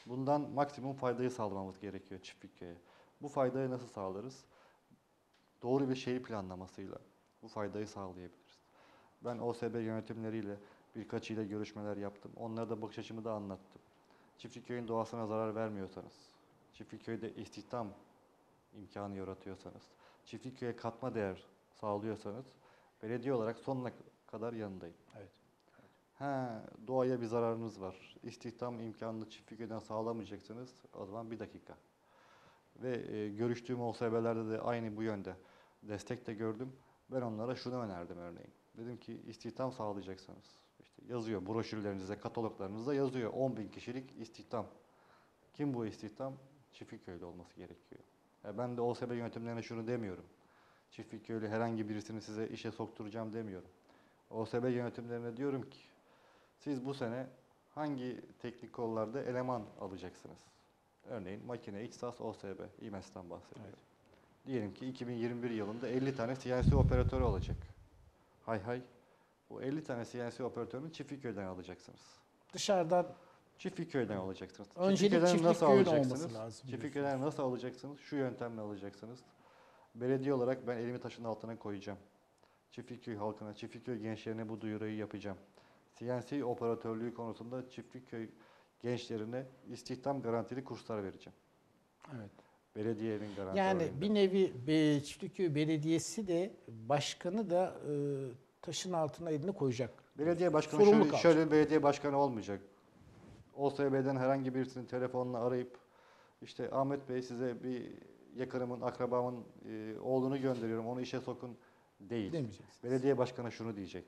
Bundan maksimum faydayı sağlamamız gerekiyor Çiftlikköy'e. Bu faydayı nasıl sağlarız? Doğru bir şehir planlamasıyla bu faydayı sağlayabiliriz. Ben OSB yönetimleriyle birkaçıyla görüşmeler yaptım. Onlara da bakış açımı da anlattım. Çiftlikköy'ün doğasına zarar vermiyorsanız, Çiftlikköy'de istihdam imkanı yaratıyorsanız, Çiftlikköy'e katma değer sağlıyorsanız belediye olarak sonuna kadar yanındayım. Evet. Ha, doğaya bir zararınız var. İstihdam imkanını Çiftlikköy'den sağlamayacaksınız. O zaman bir dakika. Ve e, görüştüğüm OSB'lerde de aynı bu yönde destek de gördüm. Ben onlara şunu önerdim örneğin. Dedim ki istihdam sağlayacaksanız, işte yazıyor broşürlerinizde, kataloglarınızda yazıyor 10 bin kişilik istihdam. Kim bu istihdam? Çiftlikköy'de olması gerekiyor. Ya ben de OSB yönetimlerine şunu demiyorum. Çiftlikköy'lü herhangi birisini size işe sokturacağım demiyorum. OSB yönetimlerine diyorum ki siz bu sene hangi teknik kollarda eleman alacaksınız? Örneğin makine, İhtisas, OSB, İMES'ten bahsediyorum. Diyelim ki 2021 yılında 50 tane CNC operatörü olacak. Hay hay. Bu 50 tane CNC operatörünü Çiftliköy'den alacaksınız. Dışarıdan Çiftlikköy'den alacaksınız. Öncelik Çiftlikköy'den nasıl Çiftlikköy'ün alacaksınız? lazım Çiftlikköy'den nasıl alacaksınız? Şu yöntemle alacaksınız. Belediye olarak ben elimi taşın altına koyacağım. Çiftlikköy halkına, Çiftlikköy gençlerine bu duyuruyu yapacağım. CNC operatörlüğü konusunda Çiftlikköy gençlerine istihdam garantili kurslar vereceğim. Evet. Belediyenin garantörlüğünde. Yani bir nevi be, Çiftliköy Belediyesi de başkanı da e, taşın altına elini koyacak. Belediye başkanı şöyle, alacak. şöyle belediye başkanı olmayacak. OSB'den herhangi birisinin telefonla arayıp işte Ahmet Bey size bir yakınımın, akrabamın e, oğlunu gönderiyorum onu işe sokun değil. Demeyeceksiniz. Belediye başkanı şunu diyecek.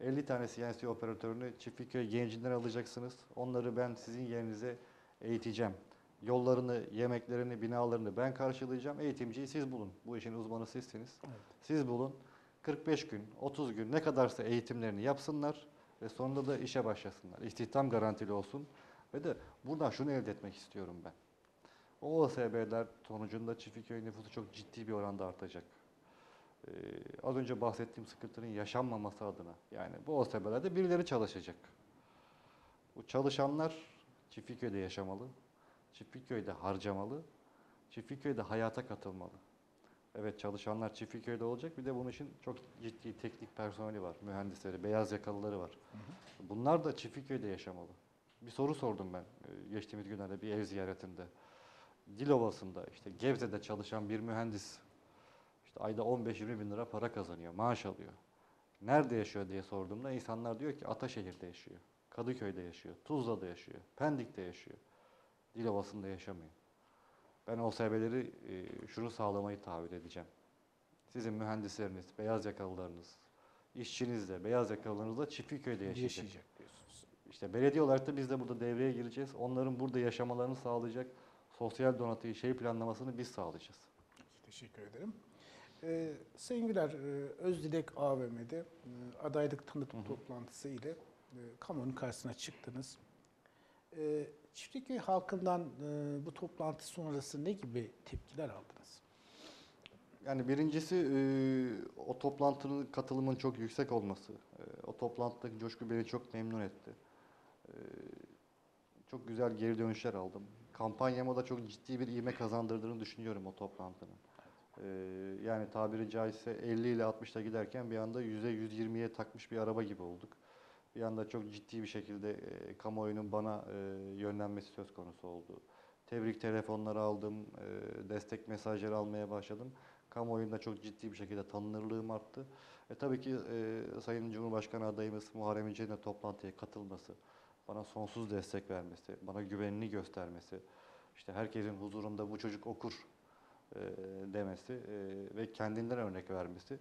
50 tane CNC operatörünü Çiftlikköy gencinden alacaksınız. Onları ben sizin yerinize eğiteceğim. Yollarını, yemeklerini, binalarını ben karşılayacağım. Eğitimciyi siz bulun. Bu işin uzmanı sizsiniz. Evet. Siz bulun. 45 gün, 30 gün ne kadarsa eğitimlerini yapsınlar ve sonunda da işe başlasınlar. İstihdam garantili olsun. Ve de buradan şunu elde etmek istiyorum ben. O OSB'ler sonucunda Çiftlikköy nüfusu çok ciddi bir oranda artacak. Ee, az önce bahsettiğim sıkıntının yaşanmaması adına. Yani bu OSB'lerde birileri çalışacak. Bu çalışanlar Çiftliköy'de yaşamalı, Çiftliköy'de harcamalı, Çiftliköy'de hayata katılmalı. Evet çalışanlar Çiftliköy'de olacak. Bir de bunun için çok ciddi teknik personeli var. Mühendisleri, beyaz yakalıları var. Bunlar da Çiftliköy'de yaşamalı. Bir soru sordum ben e, geçtiğimiz günlerde bir ev ziyaretinde. Dilovası'nda işte Gebze'de çalışan bir mühendis işte ayda 15-20 bin lira para kazanıyor, maaş alıyor. Nerede yaşıyor diye sorduğumda insanlar diyor ki Ataşehir'de yaşıyor, Kadıköy'de yaşıyor, Tuzla'da yaşıyor, Pendik'te yaşıyor. Dilovası'nda yaşamıyor. Ben OSB'leri e, şunu sağlamayı taahhüt edeceğim. Sizin mühendisleriniz, beyaz yakalılarınız, işçiniz de, beyaz yakalılarınız da Çiftliköy'de yaşayacak. Yaşayacak diyorsunuz. İşte belediye olarak da biz de burada devreye gireceğiz. Onların burada yaşamalarını sağlayacak sosyal donatıyı, şey planlamasını biz sağlayacağız. Teşekkür ederim. Ee, Sayın Güler, e, Özdilek AVM'de e, adaylık tanıtım Hı hı. toplantısı ile e, kamuoyunun karşısına çıktınız. E, Çiftliköy halkından e, bu toplantı sonrası ne gibi tepkiler aldınız? Yani birincisi e, o toplantının katılımın çok yüksek olması. E, o toplantıdaki coşku beni çok memnun etti. Çok güzel geri dönüşler aldım. Kampanyama da çok ciddi bir ivme kazandırdığını düşünüyorum o toplantının. Yani tabiri caizse 50 ile 60'ta giderken bir anda 100'e 120'ye takmış bir araba gibi olduk. Bir anda çok ciddi bir şekilde e, kamuoyunun bana e, yönlenmesi söz konusu oldu. Tebrik telefonları aldım, e, destek mesajları almaya başladım kamuoyunda çok ciddi bir şekilde tanınırlığım arttı. E tabii ki e, Sayın Cumhurbaşkanı adayımız Muharrem İnce'nin toplantıya katılması, bana sonsuz destek vermesi, bana güvenini göstermesi, işte herkesin huzurunda bu çocuk okur e, demesi e, ve kendinden örnek vermesi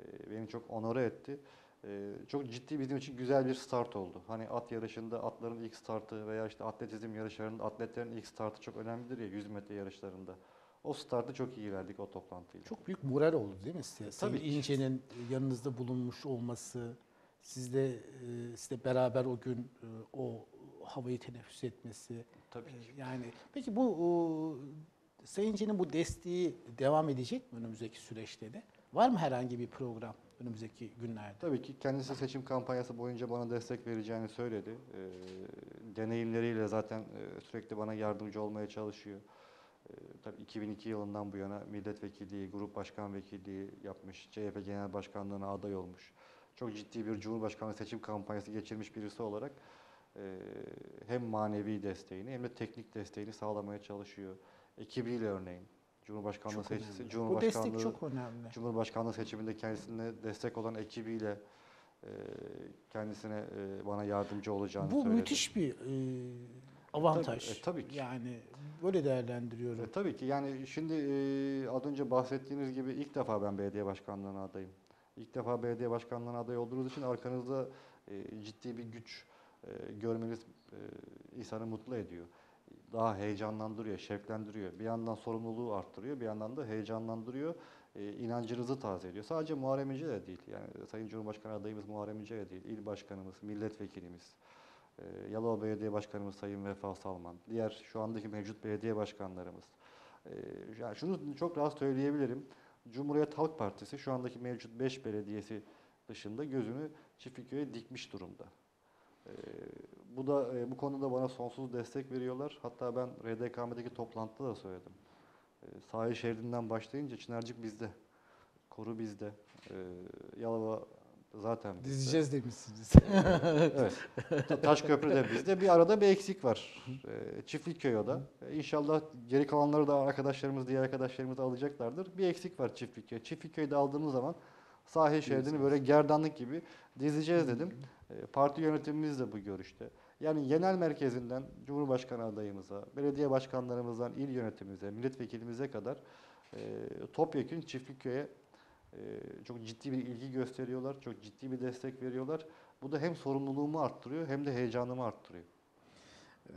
e, beni çok onore etti. E, çok ciddi bizim için güzel bir start oldu. Hani at yarışında atların ilk startı veya işte atletizm yarışlarında atletlerin ilk startı çok önemlidir ya 100 metre yarışlarında. O startı çok iyi verdik o toplantıyla. Çok büyük moral oldu değil mi size? Tabii. İnce'nin yanınızda bulunmuş olması, sizle, e, sizle beraber o gün e, o havayı teneffüs etmesi. Tabii e, ki. Yani peki bu o, Sayın İnce'nin bu desteği devam edecek mi önümüzdeki süreçte de? Var mı herhangi bir program önümüzdeki günlerde? Tabii ki kendisi seçim kampanyası boyunca bana destek vereceğini söyledi. Ee, deneyimleriyle zaten e, sürekli bana yardımcı olmaya çalışıyor. Ee, tabii 2002 yılından bu yana milletvekilliği, grup başkan vekilliği yapmış, CHP genel başkanlığına aday olmuş. Çok ciddi bir cumhurbaşkanlığı seçim kampanyası geçirmiş birisi olarak e, hem manevi desteğini hem de teknik desteğini sağlamaya çalışıyor. Ekibiyle örneğin. Cumhurbaşkanlığı Çok seçisi, önemli. Bu Cumhurbaşkanlığı destek çok önemli. Cumhurbaşkanlığı seçiminde kendisine destek olan ekibiyle e, kendisine e, bana yardımcı olacağını Bu söyledi. müthiş bir e, avantaj. Tabii, e, tabii ki. Yani böyle değerlendiriyorum. E, tabii ki yani şimdi e, az önce bahsettiğiniz gibi ilk defa ben belediye başkanlığına adayım. İlk defa belediye başkanlığına aday olduğunuz için arkanızda e, ciddi bir güç e, görmeniz e, insanı mutlu ediyor. Daha heyecanlandırıyor, şevklendiriyor. Bir yandan sorumluluğu arttırıyor, bir yandan da heyecanlandırıyor. E, inancınızı tazeliyor. Sadece Muharrem İnce de değil. Yani Sayın Cumhurbaşkanı adayımız Muharrem İnce de değil. İl başkanımız, milletvekilimiz, e, Yalova Belediye Başkanımız Sayın Vefa Salman, diğer şu andaki mevcut belediye başkanlarımız. E, yani şunu çok rahat söyleyebilirim. Cumhuriyet Halk Partisi şu andaki mevcut 5 belediyesi dışında gözünü Çiftliköy'e dikmiş durumda. E, bu da e, bu konuda bana sonsuz destek veriyorlar. Hatta ben RDKM'deki toplantıda da söyledim. E, sahil şeridinden başlayınca Çınarcık bizde. Koru bizde. E, Yalova zaten bizde. Dizeceğiz demişsiniz. Evet. Ta- Taşköprü de bizde. Bir arada bir eksik var. E, Çiftlikköy o da. E, İnşallah geri kalanları da arkadaşlarımız, diğer arkadaşlarımız alacaklardır. Bir eksik var Çiftlikköy. Çiftlikköy'de aldığımız zaman sahil şeridini böyle gerdanlık gibi dizeceğiz dedim. E, Parti yönetimimiz de bu görüşte. Yani genel merkezinden Cumhurbaşkanı adayımıza, belediye başkanlarımızdan il yönetimimize, milletvekilimize kadar e, topyekün Çiftlikköy'e e, çok ciddi bir ilgi gösteriyorlar, çok ciddi bir destek veriyorlar. Bu da hem sorumluluğumu arttırıyor hem de heyecanımı arttırıyor. Ee,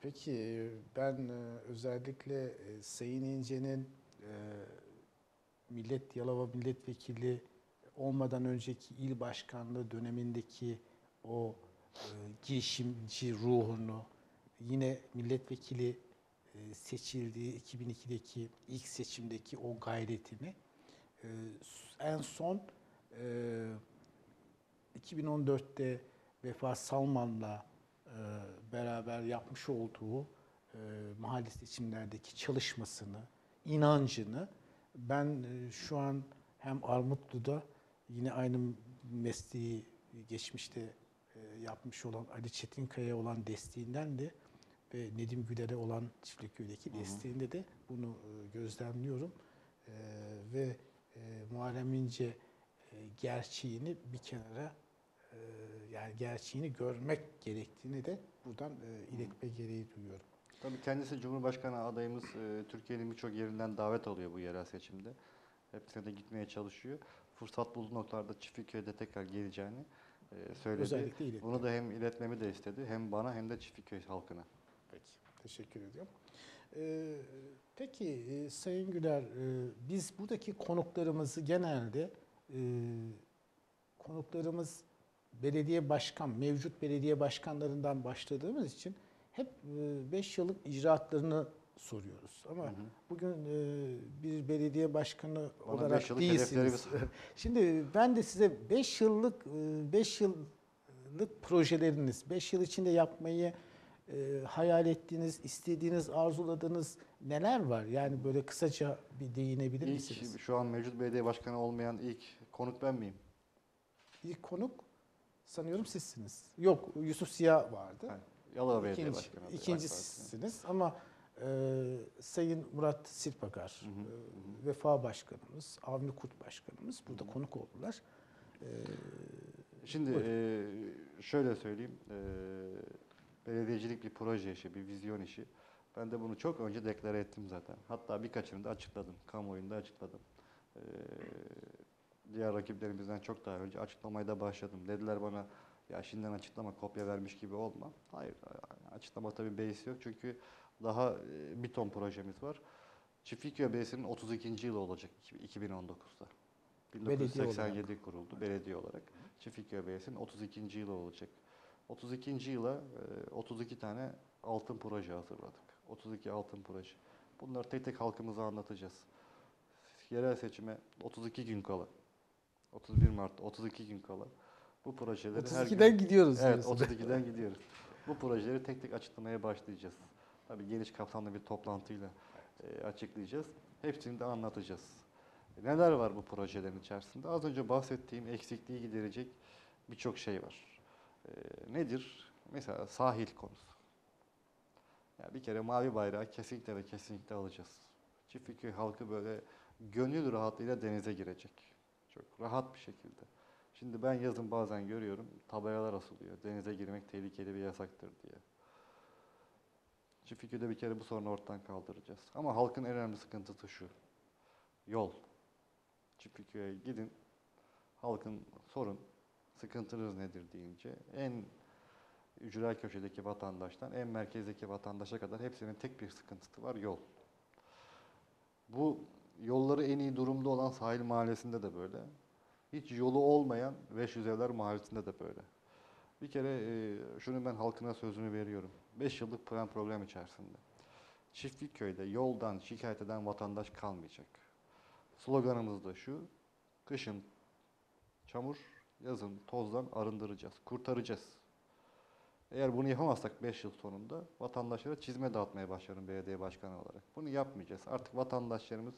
Peki ben e, özellikle e, Sayın İnce'nin e, Millet Yalova Milletvekili olmadan önceki il başkanlığı dönemindeki o e, girişimci ruhunu yine milletvekili e, seçildiği 2002'deki ilk seçimdeki o gayretini e, en son e, 2014'te Vefa Salman'la e, beraber yapmış olduğu e, mahalle seçimlerdeki çalışmasını, inancını ben e, şu an hem Armutlu'da yine aynı mesleği geçmişte e, yapmış olan Ali Çetinkaya olan desteğinden de ve Nedim Güler'e olan hı. desteğinde de bunu e, gözlemliyorum. E, ve e, Muharrem İnce e, gerçeğini bir kenara e, yani gerçeğini görmek gerektiğini de buradan e, iletme gereği duyuyorum. Tabii kendisi Cumhurbaşkanı adayımız e, Türkiye'nin birçok yerinden davet alıyor bu yerel seçimde. Hepsine de gitmeye çalışıyor. Fırsat bulduğu noktalarda Çiftlikköy'de tekrar geleceğini e, söyledi. Özellikle. Bunu da hem iletmemi de istedi hem bana hem de Çiftlikköy halkına. Peki, teşekkür ediyorum. Ee, peki e, Sayın Güler, e, biz buradaki konuklarımızı genelde e, konuklarımız belediye başkan, mevcut belediye başkanlarından başladığımız için hep 5 yıllık icraatlarını soruyoruz. Ama Hı hı. bugün e, bir belediye başkanı Bana olarak değilsiniz. Şimdi ben de size 5 yıllık 5 yıllık projeleriniz, 5 yıl içinde yapmayı e, hayal ettiğiniz, istediğiniz, arzuladığınız neler var? Yani böyle kısaca bir değinebilir misiniz? İlk, şu an mevcut belediye başkanı olmayan ilk konuk ben miyim? İlk konuk sanıyorum sizsiniz. Yok, Yusuf Ziya vardı. Evet, Yalova Belediye İkinci, Başkanı. ikincisiniz ama e, Sayın Murat Sirpakar, Hı hı, e, Vefa Başkanımız, Avni Kurt Başkanımız burada Hı hı. konuk oldular. E, Şimdi Buyurun. eee, şöyle söyleyeyim. eee, belediyecilik bir proje işi, bir vizyon işi. Ben de bunu çok önce deklare ettim zaten. Hatta birkaçını da açıkladım. Kamuoyunda açıkladım. Eee, diğer rakiplerimizden çok daha önce açıklamaya da başladım. Dediler bana ya şimdiden açıklama kopya vermiş gibi olma. Hayır açıklama tabii base yok çünkü daha eee, bir ton projemiz var. Çiftlikköy Belediyesi'nin 32. yılı olacak iki- 2019'da. Belediye 1987 kuruldu belediye olarak. Çiftlikköy Belediyesi'nin 32. yılı olacak. 32. yıla e, 32 tane altın proje hazırladık. 32 altın proje. Bunları tek tek halkımıza anlatacağız. Yerel seçime 32 gün kala. 31 Mart 32 gün kala. Bu projeleri her gün... 32'den gidiyoruz. Evet, diyorsun. 32'den gidiyoruz. Bu projeleri tek tek açıklamaya başlayacağız. Tabii geniş kapsamlı bir toplantıyla e, açıklayacağız. Hepsini de anlatacağız. Neler var bu projelerin içerisinde? Az önce bahsettiğim eksikliği giderecek birçok şey var. E, nedir? Mesela sahil konusu. Ya bir kere mavi bayrağı kesinlikle ve kesinlikle alacağız. Çiftlikköy halkı böyle gönül rahatlığıyla denize girecek. Çok rahat bir şekilde. Şimdi ben yazın bazen görüyorum tabelalar asılıyor. Denize girmek tehlikeli bir yasaktır diye. Çiftliköy'de bir kere bu sorunu ortadan kaldıracağız. Ama halkın en önemli sıkıntısı şu. Yol. Çiftliköy'e gidin. Halkın sorun, sıkıntınız nedir deyince en ücra köşedeki vatandaştan en merkezdeki vatandaşa kadar hepsinin tek bir sıkıntısı var yol. Bu yolları en iyi durumda olan sahil mahallesinde de böyle. Hiç yolu olmayan Beş Evler mahallesinde de böyle. Bir kere e, şunu ben halkına sözünü veriyorum. 5 yıllık plan problem içerisinde. Çiftlikköy'de yoldan şikayet eden vatandaş kalmayacak. Sloganımız da şu. Kışın çamur, yazın tozdan arındıracağız, kurtaracağız. Eğer bunu yapamazsak 5 yıl sonunda vatandaşlara çizme dağıtmaya başlarım belediye başkanı olarak. Bunu yapmayacağız. Artık vatandaşlarımız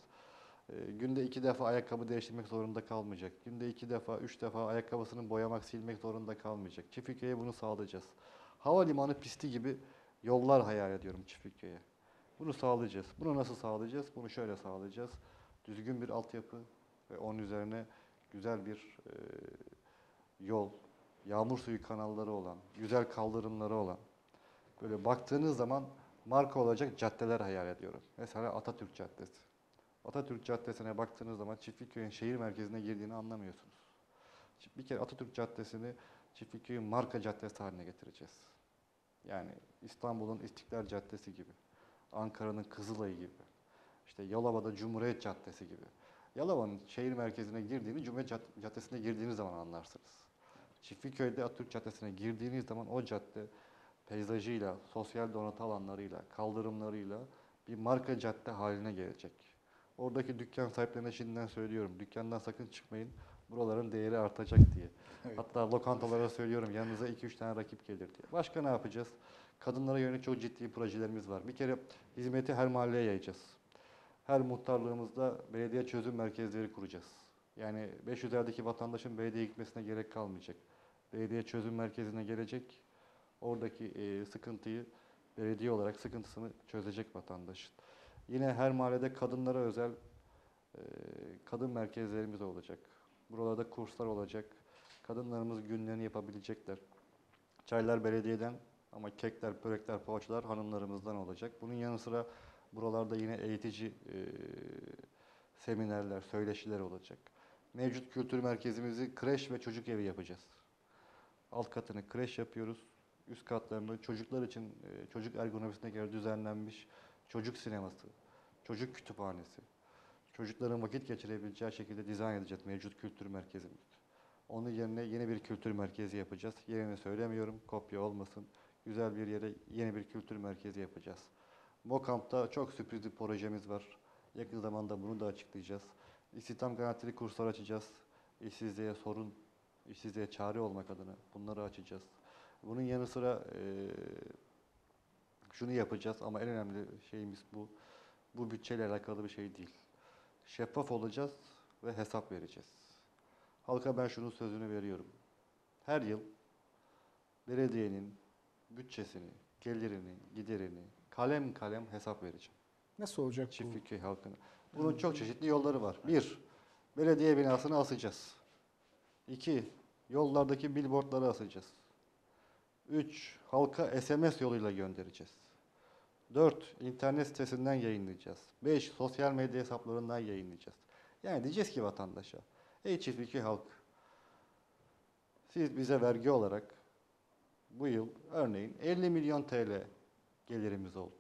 e, günde iki defa ayakkabı değiştirmek zorunda kalmayacak. Günde iki defa, üç defa ayakkabısını boyamak, silmek zorunda kalmayacak. Çiftliköy'e bunu sağlayacağız. Havalimanı pisti gibi yollar hayal ediyorum Çiftliköy'e. Bunu sağlayacağız. Bunu nasıl sağlayacağız? Bunu şöyle sağlayacağız. Düzgün bir altyapı ve onun üzerine güzel bir e, yol, yağmur suyu kanalları olan, güzel kaldırımları olan, böyle baktığınız zaman marka olacak caddeler hayal ediyorum. Mesela Atatürk Caddesi. Atatürk Caddesi'ne baktığınız zaman Çiftlikköy'ün şehir merkezine girdiğini anlamıyorsunuz. Bir kere Atatürk Caddesi'ni Çiftlikköy'ün marka caddesi haline getireceğiz. Yani İstanbul'un İstiklal Caddesi gibi, Ankara'nın Kızılayı gibi, işte Yalova'da Cumhuriyet Caddesi gibi. Yalova'nın şehir merkezine girdiğini Cumhuriyet Cad- Caddesi'ne girdiğiniz zaman anlarsınız. Çiftlikköy'de Atatürk Caddesi'ne girdiğiniz zaman o cadde peyzajıyla, sosyal donatı alanlarıyla, kaldırımlarıyla bir marka cadde haline gelecek. Oradaki dükkan sahiplerine şimdiden söylüyorum. Dükkandan sakın çıkmayın. Buraların değeri artacak diye. Evet. Hatta lokantalara söylüyorum yanınıza 2-3 tane rakip gelir diye. Başka ne yapacağız? Kadınlara yönelik çok ciddi projelerimiz var. Bir kere hizmeti her mahalleye yayacağız. Her muhtarlığımızda belediye çözüm merkezleri kuracağız. Yani 500'lerdeki vatandaşın belediyeye gitmesine gerek kalmayacak. Belediye çözüm merkezine gelecek. Oradaki e, sıkıntıyı belediye olarak sıkıntısını çözecek vatandaşın. Yine her mahallede kadınlara özel e, kadın merkezlerimiz olacak. Buralarda kurslar olacak. Kadınlarımız günlerini yapabilecekler. Çaylar belediyeden ama kekler, börekler, poğaçalar hanımlarımızdan olacak. Bunun yanı sıra buralarda yine eğitici e, seminerler, söyleşiler olacak. Mevcut kültür merkezimizi kreş ve çocuk evi yapacağız. Alt katını kreş yapıyoruz. Üst katlarını çocuklar için e, çocuk ergonomisine göre düzenlenmiş çocuk sineması, çocuk kütüphanesi, çocukların vakit geçirebileceği şekilde dizayn edeceğiz mevcut kültür merkezimizi. Onun yerine yeni bir kültür merkezi yapacağız. Yerini söylemiyorum, kopya olmasın. Güzel bir yere yeni bir kültür merkezi yapacağız. Mokamp'ta çok sürpriz bir projemiz var. Yakın zamanda bunu da açıklayacağız. İstihdam garantili kurslar açacağız. İşsizliğe sorun, işsizliğe çare olmak adına bunları açacağız. Bunun yanı sıra eee, şunu yapacağız ama en önemli şeyimiz bu. Bu bütçeyle alakalı bir şey değil. Şeffaf olacağız ve hesap vereceğiz. Halka ben şunun sözünü veriyorum. Her yıl belediyenin bütçesini, gelirini, giderini kalem kalem hesap vereceğim. Nasıl olacak bu? Çiftlikköy halkına. Bunun çok çeşitli yolları var. Bir, belediye binasını asacağız. İki, yollardaki billboardları asacağız. Üç, halka SMS yoluyla göndereceğiz. Dört, internet sitesinden yayınlayacağız. Beş, sosyal medya hesaplarından yayınlayacağız. Yani diyeceğiz ki vatandaşa, ey Çiftlikköy halk, siz bize vergi olarak bu yıl örneğin 50 milyon TL gelirimiz oldu.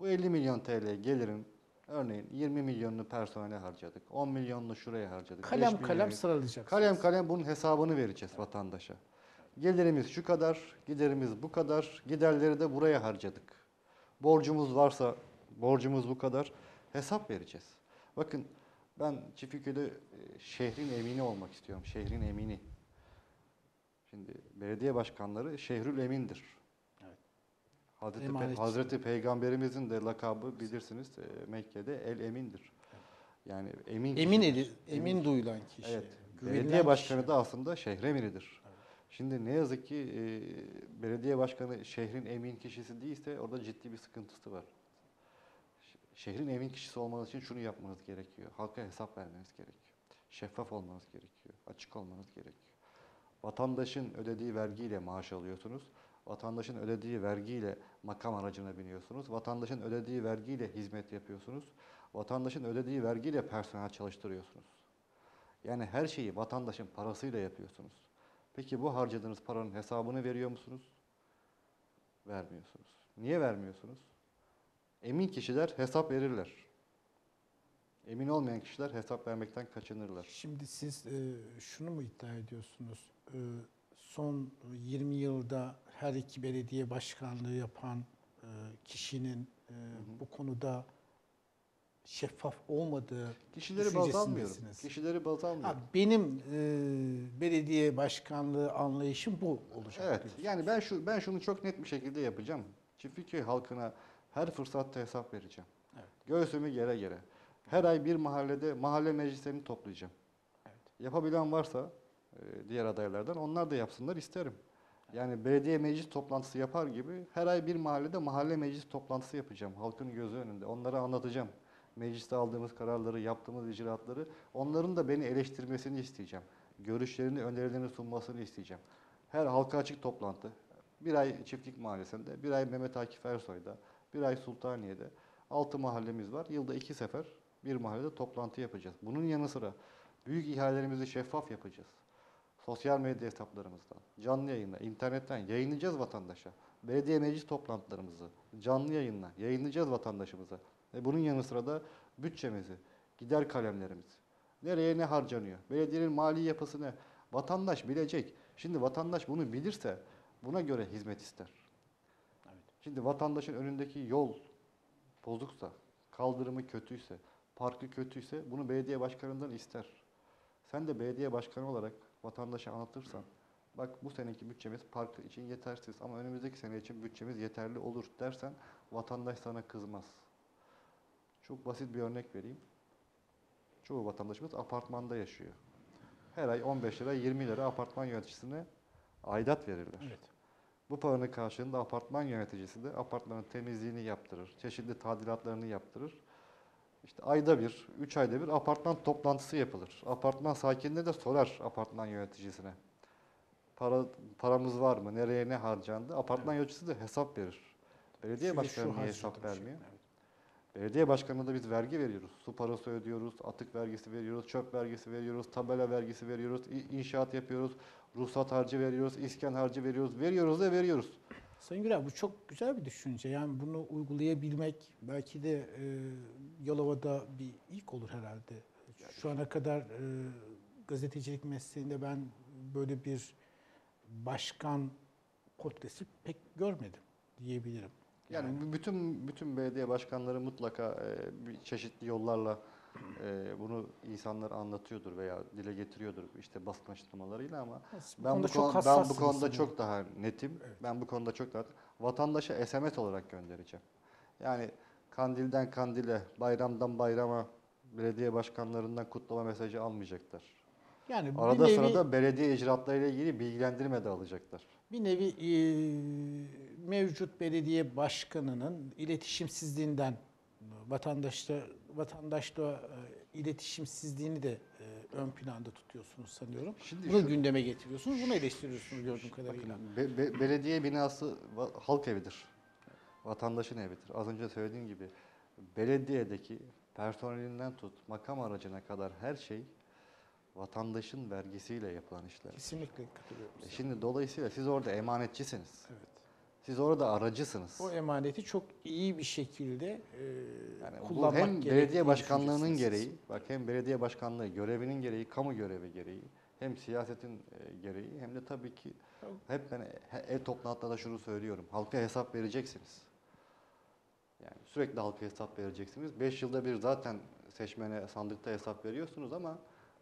Bu 50 milyon TL gelirin örneğin 20 milyonunu personele harcadık. 10 milyonunu şuraya harcadık. Kalem kalem sıralayacaksınız. Kalem kalem bunun hesabını vereceğiz vatandaşa. Gelirimiz şu kadar, giderimiz bu kadar, giderleri de buraya harcadık. Borcumuz varsa borcumuz bu kadar hesap vereceğiz. Bakın ben Çiftliköy'de e, şehrin emini olmak istiyorum. Şehrin emini. Şimdi belediye başkanları şehrül emindir. Evet. Hazreti, Pe-. Hazreti Peygamberimizin de lakabı bilirsiniz e, Mekke'de el emindir. Yani emin Emin kişidir. eli, emin duyulan kişi. Evet. Belediye başkanı kişi. da aslında şehre eminidir. Şimdi ne yazık ki e, belediye başkanı şehrin emin kişisi değilse orada ciddi bir sıkıntısı var. Şehrin emin kişisi olmanız için şunu yapmanız gerekiyor. Halka hesap vermeniz gerekiyor. Şeffaf olmanız gerekiyor. Açık olmanız gerekiyor. Vatandaşın ödediği vergiyle maaş alıyorsunuz. Vatandaşın ödediği vergiyle makam aracına biniyorsunuz. Vatandaşın ödediği vergiyle hizmet yapıyorsunuz. Vatandaşın ödediği vergiyle personel çalıştırıyorsunuz. Yani her şeyi vatandaşın parasıyla yapıyorsunuz. Peki bu harcadığınız paranın hesabını veriyor musunuz? Vermiyorsunuz. Niye vermiyorsunuz? Emin kişiler hesap verirler. Emin olmayan kişiler hesap vermekten kaçınırlar. Şimdi siz e, şunu mu iddia ediyorsunuz? E, son 20 yılda her iki belediye başkanlığı yapan e, kişinin e, bu konuda şeffaf olmadığı Kişileri baz almıyorum. Kişileri baz almıyorum. Ha, benim e, belediye başkanlığı anlayışım bu olacak. Evet. Yani ben şu ben şunu çok net bir şekilde yapacağım. Çiftlikköy halkına her fırsatta hesap vereceğim. Evet. Göğsümü yere yere. Her ay bir mahallede mahalle meclislerini toplayacağım. Evet. Yapabilen varsa e, diğer adaylardan onlar da yapsınlar isterim. Yani belediye meclis toplantısı yapar gibi her ay bir mahallede mahalle meclis toplantısı yapacağım. Halkın gözü önünde. Onlara anlatacağım. Mecliste aldığımız kararları, yaptığımız icraatları onların da beni eleştirmesini isteyeceğim. Görüşlerini, önerilerini sunmasını isteyeceğim. Her halka açık toplantı. Bir ay Çiftlik Mahallesi'nde, bir ay Mehmet Akif Ersoy'da, bir ay Sultaniye'de. Altı mahallemiz var. Yılda iki sefer bir mahallede toplantı yapacağız. Bunun yanı sıra büyük ihalelerimizi şeffaf yapacağız. Sosyal medya hesaplarımızdan, canlı yayınla, internetten yayınlayacağız vatandaşa. Belediye meclis toplantılarımızı canlı yayınla yayınlayacağız vatandaşımıza. Ve bunun yanı sıra da bütçemizi, gider kalemlerimizi, nereye ne harcanıyor, belediyenin mali yapısı ne, vatandaş bilecek. Şimdi vatandaş bunu bilirse buna göre hizmet ister. Şimdi vatandaşın önündeki yol bozuksa, kaldırımı kötüyse, parkı kötüyse bunu belediye başkanından ister. Sen de belediye başkanı olarak vatandaşa anlatırsan, bak bu seneki bütçemiz park için yetersiz ama önümüzdeki sene için bütçemiz yeterli olur dersen vatandaş sana kızmaz. Çok basit bir örnek vereyim. Çoğu vatandaşımız apartmanda yaşıyor. Her ay 15 lira 20 lira apartman yöneticisine aidat verirler. Evet. Bu paranın karşılığında apartman yöneticisi de apartmanın temizliğini yaptırır, çeşitli tadilatlarını yaptırır. İşte ayda bir, üç ayda bir apartman toplantısı yapılır. Apartman sakinleri de sorar apartman yöneticisine. Para, paramız var mı? Nereye ne harcandı? Apartman yöneticisi de hesap verir. Belediye başkanı niye hesap vermiyor? evet. Belediye başkanına da biz vergi veriyoruz. Su parası ödüyoruz, atık vergisi veriyoruz, çöp vergisi veriyoruz, tabela vergisi veriyoruz, inşaat yapıyoruz, ruhsat harcı veriyoruz, iskan harcı veriyoruz. Veriyoruz da veriyoruz. Sayın Güler bu çok güzel bir düşünce. Yani bunu uygulayabilmek belki de e, Yalova'da bir ilk olur herhalde. Şu ana kadar e, gazetecilik mesleğinde ben böyle bir başkan portresi pek görmedim diyebilirim. Yani b- bütün bütün belediye başkanları mutlaka e, bir çeşitli yollarla e, bunu insanlar anlatıyordur veya dile getiriyordur işte basın açıklamalarıyla ama bu ben bu, konuda çok konu- ben bu konuda çok daha netim. Evet. Ben bu konuda çok daha vatandaşa SMS olarak göndereceğim. Yani kandilden kandile, bayramdan bayrama belediye başkanlarından kutlama mesajı almayacaklar. Yani Arada nevi, sırada belediye icraatlarıyla ilgili bilgilendirme de alacaklar. bir nevi e, mevcut belediye başkanının iletişimsizliğinden vatandaşla vatandaşla e, iletişimsizliğini de e, ön planda tutuyorsunuz sanıyorum. Şimdi Bunu şu- gündeme getiriyorsunuz. Bunu eleştiriyorsunuz gördüğüm kadarıyla. Bakın, be- be- belediye binası halk evidir. Vatandaşın evidir. Az önce söylediğim gibi belediyedeki personelinden tut makam aracına kadar her şey vatandaşın vergisiyle yapılan işler. Kesinlikle katılıyorum. E. Şimdi dolayısıyla siz orada emanetçisiniz. Evet. Siz orada aracısınız. O emaneti çok iyi bir şekilde e, Yani kullanmak hem belediye başkanlığının gereği, bak hem belediye başkanlığı görevinin gereği, kamu görevi gereği, hem siyasetin e, gereği hem de tabii ki hep ben he- ev toplantılarında şunu söylüyorum. Halka hesap vereceksiniz. Yani sürekli halka hesap vereceksiniz. 5 yılda bir zaten seçmene sandıkta hesap veriyorsunuz ama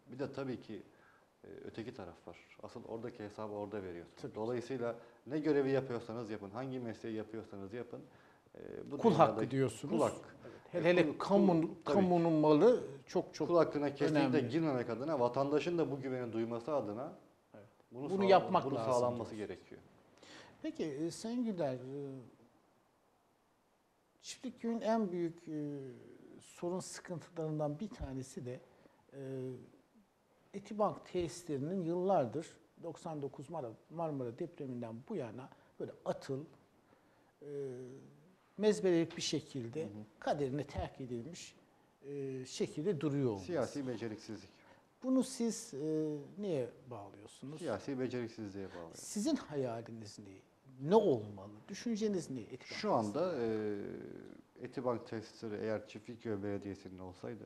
bir de tabii ki e, öteki taraf var. Asıl oradaki hesabı orada veriyorsunuz. Tabii. Dolayısıyla ne görevi yapıyorsanız yapın, hangi mesleği yapıyorsanız yapın. e, bu Kul hakkı diyorsunuz. Kul hakkı. Hele hele Kul- kul- kamunun, malı çok çok Kul hakkına kesinlikle önemli. girmemek adına, vatandaşın da bu güveni duyması adına Evet. bunu, Bunu sağlam- yapmak bunu lazım sağlanması diyorsunuz. gerekiyor. Peki e, Sayın Güler, e, Çiftlikköy'ün en büyük e, sorun sıkıntılarından bir tanesi de e, Etibank tesislerinin yıllardır 99 Mar- Marmara depreminden bu yana böyle atıl, e, mezbelelik bir şekilde kaderine terk edilmiş e, şekilde duruyor olması. Siyasi beceriksizlik. Bunu siz e, neye bağlıyorsunuz? Siyasi beceriksizliğe bağlı. Sizin hayaliniz ne? Ne olmalı? Düşünceniz ne? Etibank Şu anda e, Etibank tesisleri eğer Çiftlikköy Belediyesi'nin olsaydı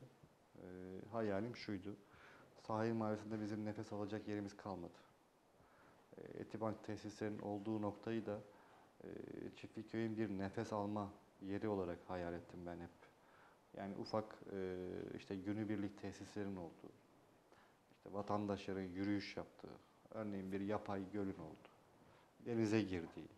e, hayalim şuydu. Sahil Mahallesi'nde bizim nefes alacak yerimiz kalmadı. E, Etibank tesislerinin olduğu noktayı da e, Çiftlikköy'ün bir nefes alma yeri olarak hayal ettim ben hep. Yani ufak e, işte günübirlik tesislerin olduğu, işte vatandaşların yürüyüş yaptığı, örneğin bir yapay gölün olduğu, denize girdiği,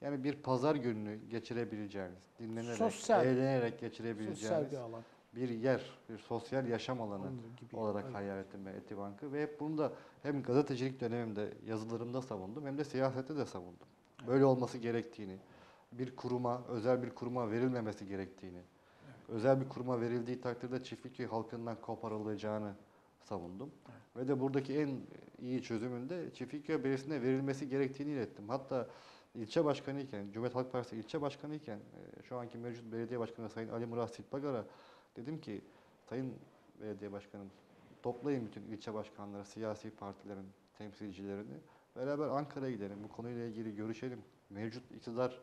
yani bir pazar gününü geçirebileceğiniz, dinlenerek, Sosyal. eğlenerek geçirebileceğiniz Sosyal bir alan. Bir yer, bir sosyal yaşam alanı Onun gibi. olarak Evet. hayal ettim ben Etibank'ı ve hep bunu da hem gazetecilik dönemimde yazılarımda savundum hem de siyasette de savundum. Böyle olması gerektiğini, bir kuruma, özel bir kuruma verilmemesi gerektiğini, özel bir kuruma verildiği takdirde Çiftlikköy halkından koparılacağını savundum. Ve de buradaki en iyi çözümün de Çiftlikköy Belediyesi'ne verilmesi gerektiğini ilettim. Hatta ilçe başkanı iken, Cumhuriyet Halk Partisi ilçe başkanı iken e, şu anki mevcut belediye başkanı Sayın Ali Murat Silpagar'a dedim ki Sayın Belediye Başkanım toplayın bütün ilçe başkanları, siyasi partilerin temsilcilerini. Beraber Ankara'ya gidelim. Bu konuyla ilgili görüşelim. Mevcut iktidar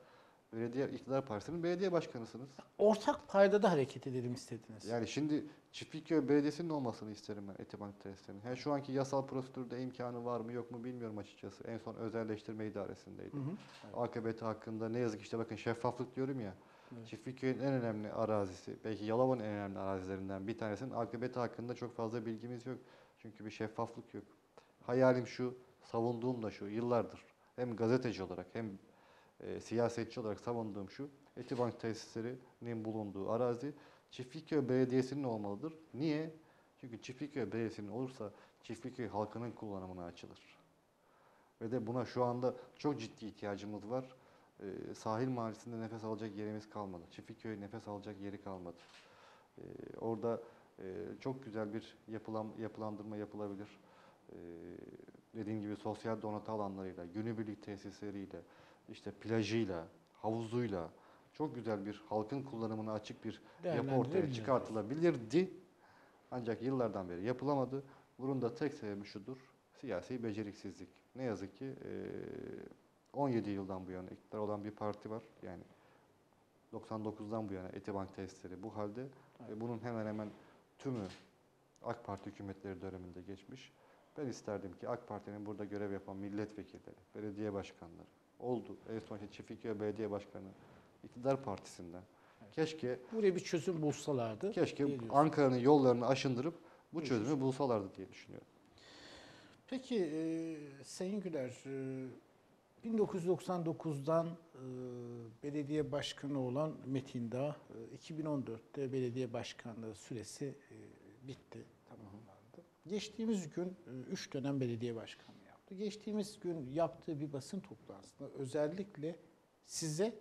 belediye iktidar partisinin belediye başkanısınız. Ortak paydada hareket edelim istediniz. Yani şimdi Çiftlikköy Belediyesi'nin olmasını isterim ben Etibank testlerinin. Yani şu anki yasal prosedürde imkanı var mı yok mu bilmiyorum açıkçası. En son özelleştirme idaresindeydi. Hı hı. AKBT hakkında ne yazık işte bakın şeffaflık diyorum ya. Evet. Çiftlikköy'ün en önemli arazisi, belki Yalova'nın en önemli arazilerinden bir tanesinin AKBT hakkında çok fazla bilgimiz yok. Çünkü bir şeffaflık yok. Hayalim şu, savunduğum da şu yıllardır. Hem gazeteci olarak hem e, siyasetçi olarak savunduğum şu. Etibank tesislerinin bulunduğu arazi Çiftlikköy Belediyesi'nin olmalıdır. Niye? Çünkü Çiftlikköy Belediyesi'nin olursa Çiftlikköy halkının kullanımına açılır. Ve de buna şu anda çok ciddi ihtiyacımız var. Ee, sahil mahallesinde nefes alacak yerimiz kalmadı. Çiftlikköy nefes alacak yeri kalmadı. Ee, orada e, çok güzel bir yapılan, yapılandırma yapılabilir. Ee, dediğim gibi sosyal donatı alanlarıyla, günübirlik tesisleriyle, işte plajıyla, havuzuyla çok güzel bir halkın kullanımına açık bir yapı ortaya çıkartılabilirdi. Ancak yıllardan beri yapılamadı. Bunun da tek sebebi şudur. Siyasi beceriksizlik. Ne yazık ki eee, 17 yıldan bu yana iktidar olan bir parti var. Yani 99'dan bu yana Etibank testleri bu halde. Ve bunun hemen hemen tümü AK Parti hükümetleri döneminde geçmiş. Ben isterdim ki AK Parti'nin burada görev yapan milletvekilleri, belediye başkanları oldu. En son işte Çiftlikköy Belediye Başkanı iktidar partisinden. Keşke Buraya bir çözüm bulsalardı. keşke. Ankara'nın yollarını aşındırıp bu çözümü bulsalardı diye düşünüyorum. Peki e, Sayın Güler, e, 1999'dan e, belediye başkanı olan Metin Dağ, e, 2014'te belediye başkanlığı süresi e, bitti, tamamlandı. Geçtiğimiz gün 3 dönem belediye başkanlığı yaptı. Geçtiğimiz gün yaptığı bir basın toplantısında özellikle size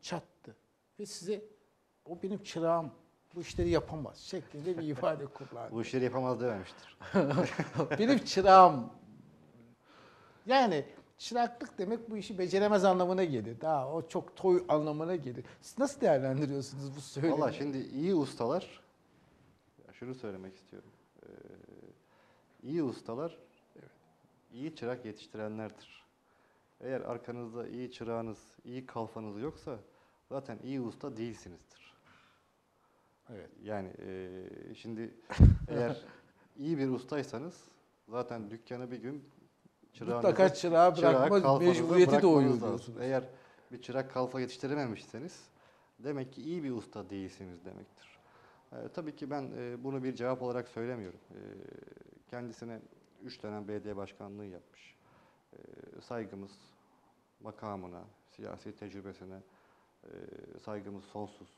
çattı ve size o benim çırağım bu işleri yapamaz şeklinde bir ifade kullandı. Bu işleri yapamaz dememiştir. Benim çırağım. Yani çıraklık demek bu işi beceremez anlamına gelir. Daha o çok toy anlamına gelir. Siz nasıl değerlendiriyorsunuz bu söylemi? Valla şimdi iyi ustalar, şunu söylemek istiyorum. Ee, iyi ustalar, iyi çırak yetiştirenlerdir. Eğer arkanızda iyi çırağınız, iyi kalfanız yoksa zaten iyi usta değilsinizdir. Evet. Yani e, şimdi eğer iyi bir ustaysanız zaten dükkanı bir gün Mutlaka çırağı bırakma kalfanızı mecburiyeti doğuyor lazım. diyorsunuz. Eğer bir çırak kalfa yetiştirememişseniz demek ki iyi bir usta değilsiniz demektir. Ee, tabii ki ben e, bunu bir cevap olarak söylemiyorum. Ee, kendisine 3 dönem belediye başkanlığı yapmış. Ee, saygımız makamına, siyasi tecrübesine e, saygımız sonsuz.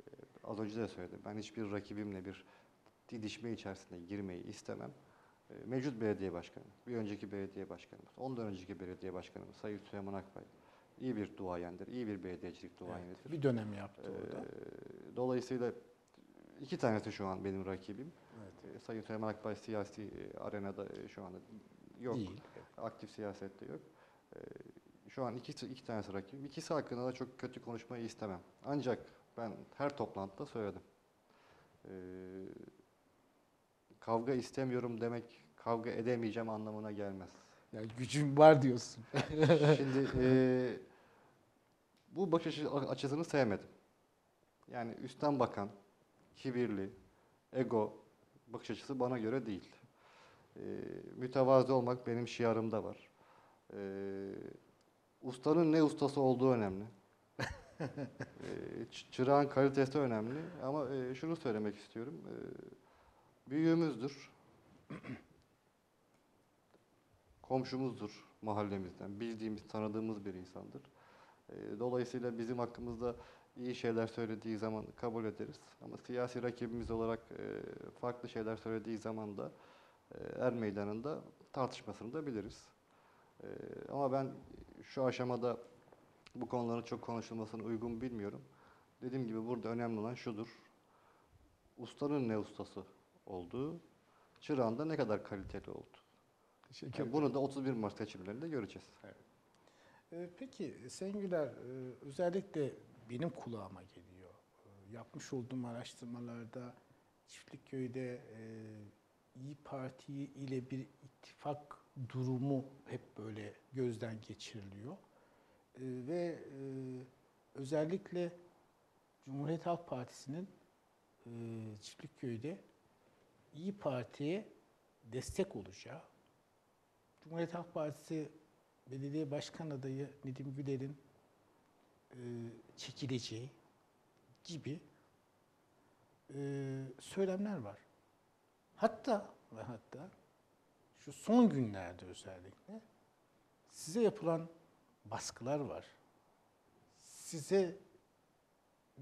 Ee, az önce de söyledim. Ben hiçbir rakibimle bir didişme içerisine girmeyi istemem. Ee, Mevcut belediye başkanı, bir önceki belediye başkanımız, ondan önceki belediye başkanımız Sayın Süleyman Akbay iyi bir duayendir, iyi bir belediyecilik duayenidir. Bir dönem yaptı Ee, orada. dolayısıyla iki tanesi şu an benim rakibim. Evet. Ee, Sayın Süleyman Akbay siyasi e, arenada e, şu anda yok, Değil. aktif siyasette yok. Ee, şu an iki, iki tanesi rakibim. İkisi hakkında da çok kötü konuşmayı istemem. Ancak ben her toplantıda söyledim. Ee, kavga istemiyorum demek kavga edemeyeceğim anlamına gelmez. Yani gücün var diyorsun. Şimdi eee, bu bakış açı- açısını sevmedim. Yani üstten bakan, kibirli, ego bakış açısı bana göre değil. Eee mütevazı olmak benim şiarımda var. Eee ustanın ne ustası olduğu önemli. E, çırağın kalitesi önemli ama e, şunu söylemek istiyorum. E, büyüğümüzdür. Komşumuzdur mahallemizden. Bildiğimiz, tanıdığımız bir insandır. E, dolayısıyla bizim hakkımızda iyi şeyler söylediği zaman kabul ederiz. Ama siyasi rakibimiz olarak e, farklı şeyler söylediği zaman da e, er meydanında tartışmasını da biliriz. E, ama ben şu aşamada bu konuların çok konuşulmasını uygun bilmiyorum. Dediğim gibi burada önemli olan şudur. Ustanın ne ustası olduğu, çırağın da ne kadar kaliteli. Teşekkür Yani bunu da 31 Mart seçimlerinde göreceğiz. Ee, Peki Sayın Güler, e, özellikle benim kulağıma geliyor. Ee, Yapmış olduğum araştırmalarda Çiftlikköy'de e, İyi Parti ile bir ittifak durumu hep böyle gözden geçiriliyor. E, Ve e, özellikle Cumhuriyet Halk Partisi'nin e, Çiftlikköy'de İyi Parti'ye destek olacağı, Cumhuriyet Halk Partisi belediye başkan adayı Nedim Güler'in e, çekileceği gibi e, söylemler var. Hatta ve hatta şu son günlerde özellikle size yapılan baskılar var. Size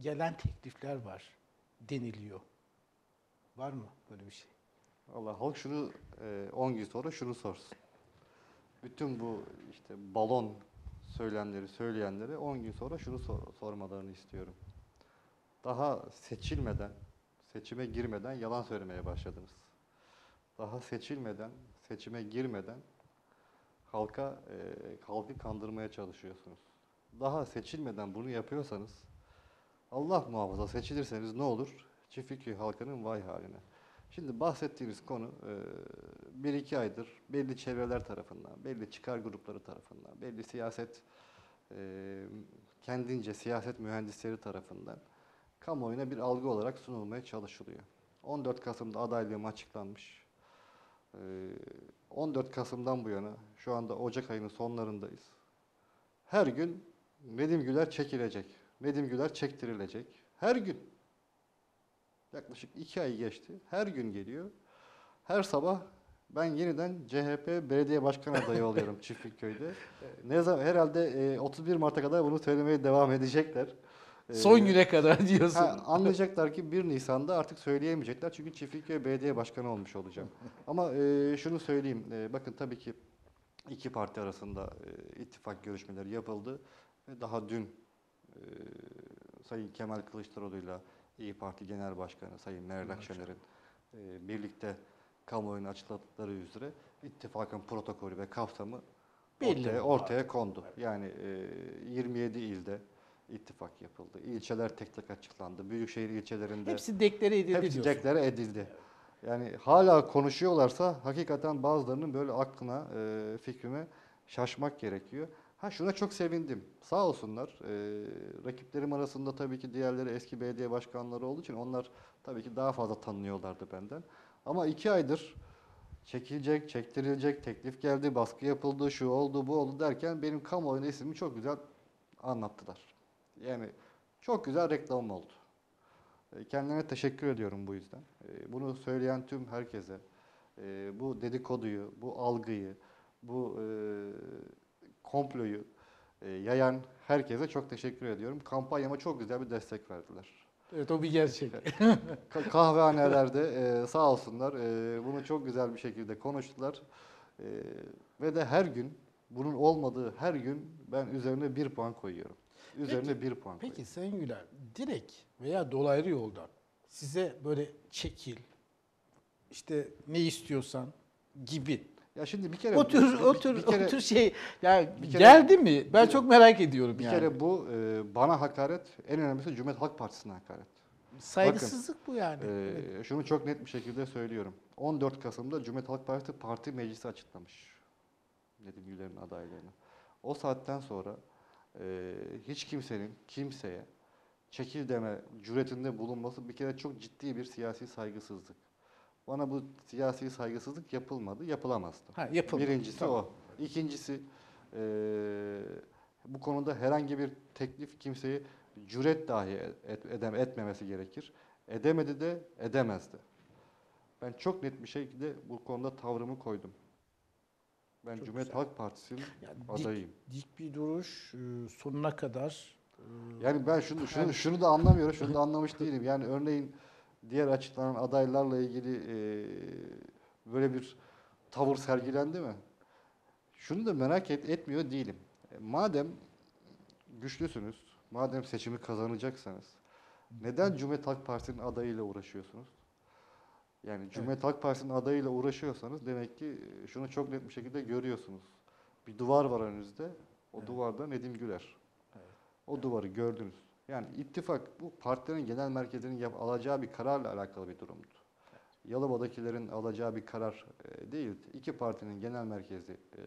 gelen teklifler var deniliyor. Var mı böyle bir şey? Allah halk şunu e, 10 gün sonra şunu sorsun. Bütün bu işte balon söylemleri söyleyenlere 10 gün sonra şunu sor- sormalarını istiyorum. Daha seçilmeden, seçime girmeden yalan söylemeye başladınız. Daha seçilmeden, seçime girmeden halka e, halkı kandırmaya çalışıyorsunuz. Daha seçilmeden bunu yapıyorsanız Allah muhafaza seçilirseniz ne olur? Çiftlikköy halkının vay haline. Şimdi bahsettiğimiz konu e, bir iki aydır belli çevreler tarafından, belli çıkar grupları tarafından, belli siyaset e, kendince siyaset mühendisleri tarafından kamuoyuna bir algı olarak sunulmaya çalışılıyor. 14 Kasım'da adaylığım açıklanmış. E, 14 Kasım'dan bu yana şu anda Ocak ayının sonlarındayız. Her gün Nedim Güler çekilecek. Nedim Güler çektirilecek. Her gün. Yaklaşık iki ay geçti. Her gün geliyor. Her sabah ben yeniden CHP belediye başkan adayı oluyorum Çiftlikköy'de. Ne zaman herhalde e, 31 Mart'a kadar bunu söylemeye devam edecekler. E, Son güne kadar diyorsun. Ha, anlayacaklar ki 1 Nisan'da artık söyleyemeyecekler çünkü Çiftlikköy Belediye Başkanı olmuş olacağım. Ama e, şunu söyleyeyim, e, bakın tabii ki iki parti arasında e, ittifak görüşmeleri yapıldı daha dün e, Sayın Kemal Kılıçdaroğlu'yla İyi Parti Genel Başkanı Sayın Meral Akşener'in e, birlikte kamuoyuna açıkladıkları üzere ittifakın protokolü ve kapsamı Belli ortaya, ortaya kondu. Yani e, 27 ilde ittifak yapıldı. İlçeler tek tek açıklandı. Büyükşehir ilçelerinde Hepsi deklare edildi hepsi diyorsun. deklare edildi. Yani hala konuşuyorlarsa hakikaten bazılarının böyle aklına, e, fikrine şaşmak gerekiyor. Ha şuna çok sevindim. Sağ olsunlar. E, rakiplerim arasında tabii ki diğerleri eski belediye başkanları olduğu için onlar tabii ki daha fazla tanınıyorlardı benden. Ama iki aydır çekilecek, çektirilecek, teklif geldi, baskı yapıldı, şu oldu, bu oldu derken benim kamuoyuna ismimi çok güzel anlattılar. Yani çok güzel reklam oldu. E, Kendilerine teşekkür ediyorum bu yüzden. E, Bunu söyleyen tüm herkese, e, bu dedikoduyu, bu algıyı, bu komployu e, yayan herkese çok teşekkür ediyorum. Kampanyama çok güzel bir destek verdiler. Evet o bir gerçek. Ka- kahvehanelerde e, sağ olsunlar e, bunu çok güzel bir şekilde konuştular. E, ve de her gün bunun olmadığı her gün ben üzerine bir puan koyuyorum. Üzerine bir puan koyuyorum. Peki Sayın Güler direkt veya dolaylı yoldan size böyle çekil işte ne istiyorsan gibi. Ya şimdi bir kere O tür bir- o bir- tür bir kere- o tür şey ya bir kere- geldi mi? Ben bir- çok merak ediyorum Bir yani. kere bu e, bana hakaret, en önemlisi Cumhuriyet Halk Partisi'ne hakaret. Saygısızlık bu yani. E, Evet. Şunu çok net bir şekilde söylüyorum. 14 Kasım'da Cumhuriyet Halk Partisi Parti Meclisi açıklamış. Nedim Güler'in adaylarını. O saatten sonra e, hiç kimsenin kimseye çekil deme cüretinde bulunması bir kere çok ciddi bir siyasi saygısızlık. Bana bu siyasi saygısızlık yapılmadı, yapılamazdı. Ha yapıldı. Birincisi Tamam. o. İkincisi eee, bu konuda herhangi bir teklif kimseyi cüret dahi et, edem, etmemesi gerekir. Edemedi de edemezdi. Ben çok net bir şekilde bu konuda tavrımı koydum. Ben Çok Cumhuriyet güzel. Halk Partisi'nin Yani dik, adayıyım. dik bir duruş e, sonuna kadar. e, Yani ben şunu şunu, şunu da anlamıyorum, şunu da anlamış değilim. Yani örneğin diğer açıklanan adaylarla ilgili e, böyle bir tavır sergilendi mi? Şunu da merak et, etmiyor değilim. E, madem güçlüsünüz, madem seçimi kazanacaksanız, neden Cumhuriyet Halk Partisi'nin adayıyla uğraşıyorsunuz? Yani Cumhuriyet Halk Partisi'nin adayıyla uğraşıyorsanız demek ki şunu çok net bir şekilde görüyorsunuz. Bir duvar var önünüzde, o Evet. duvarda Nedim Güler. Evet. O duvarı gördünüz. Yani ittifak bu partilerin genel merkezinin yap- alacağı bir kararla alakalı bir durumdu. Yalova'dakilerin alacağı bir karar e, değil. İki partinin genel merkezi e,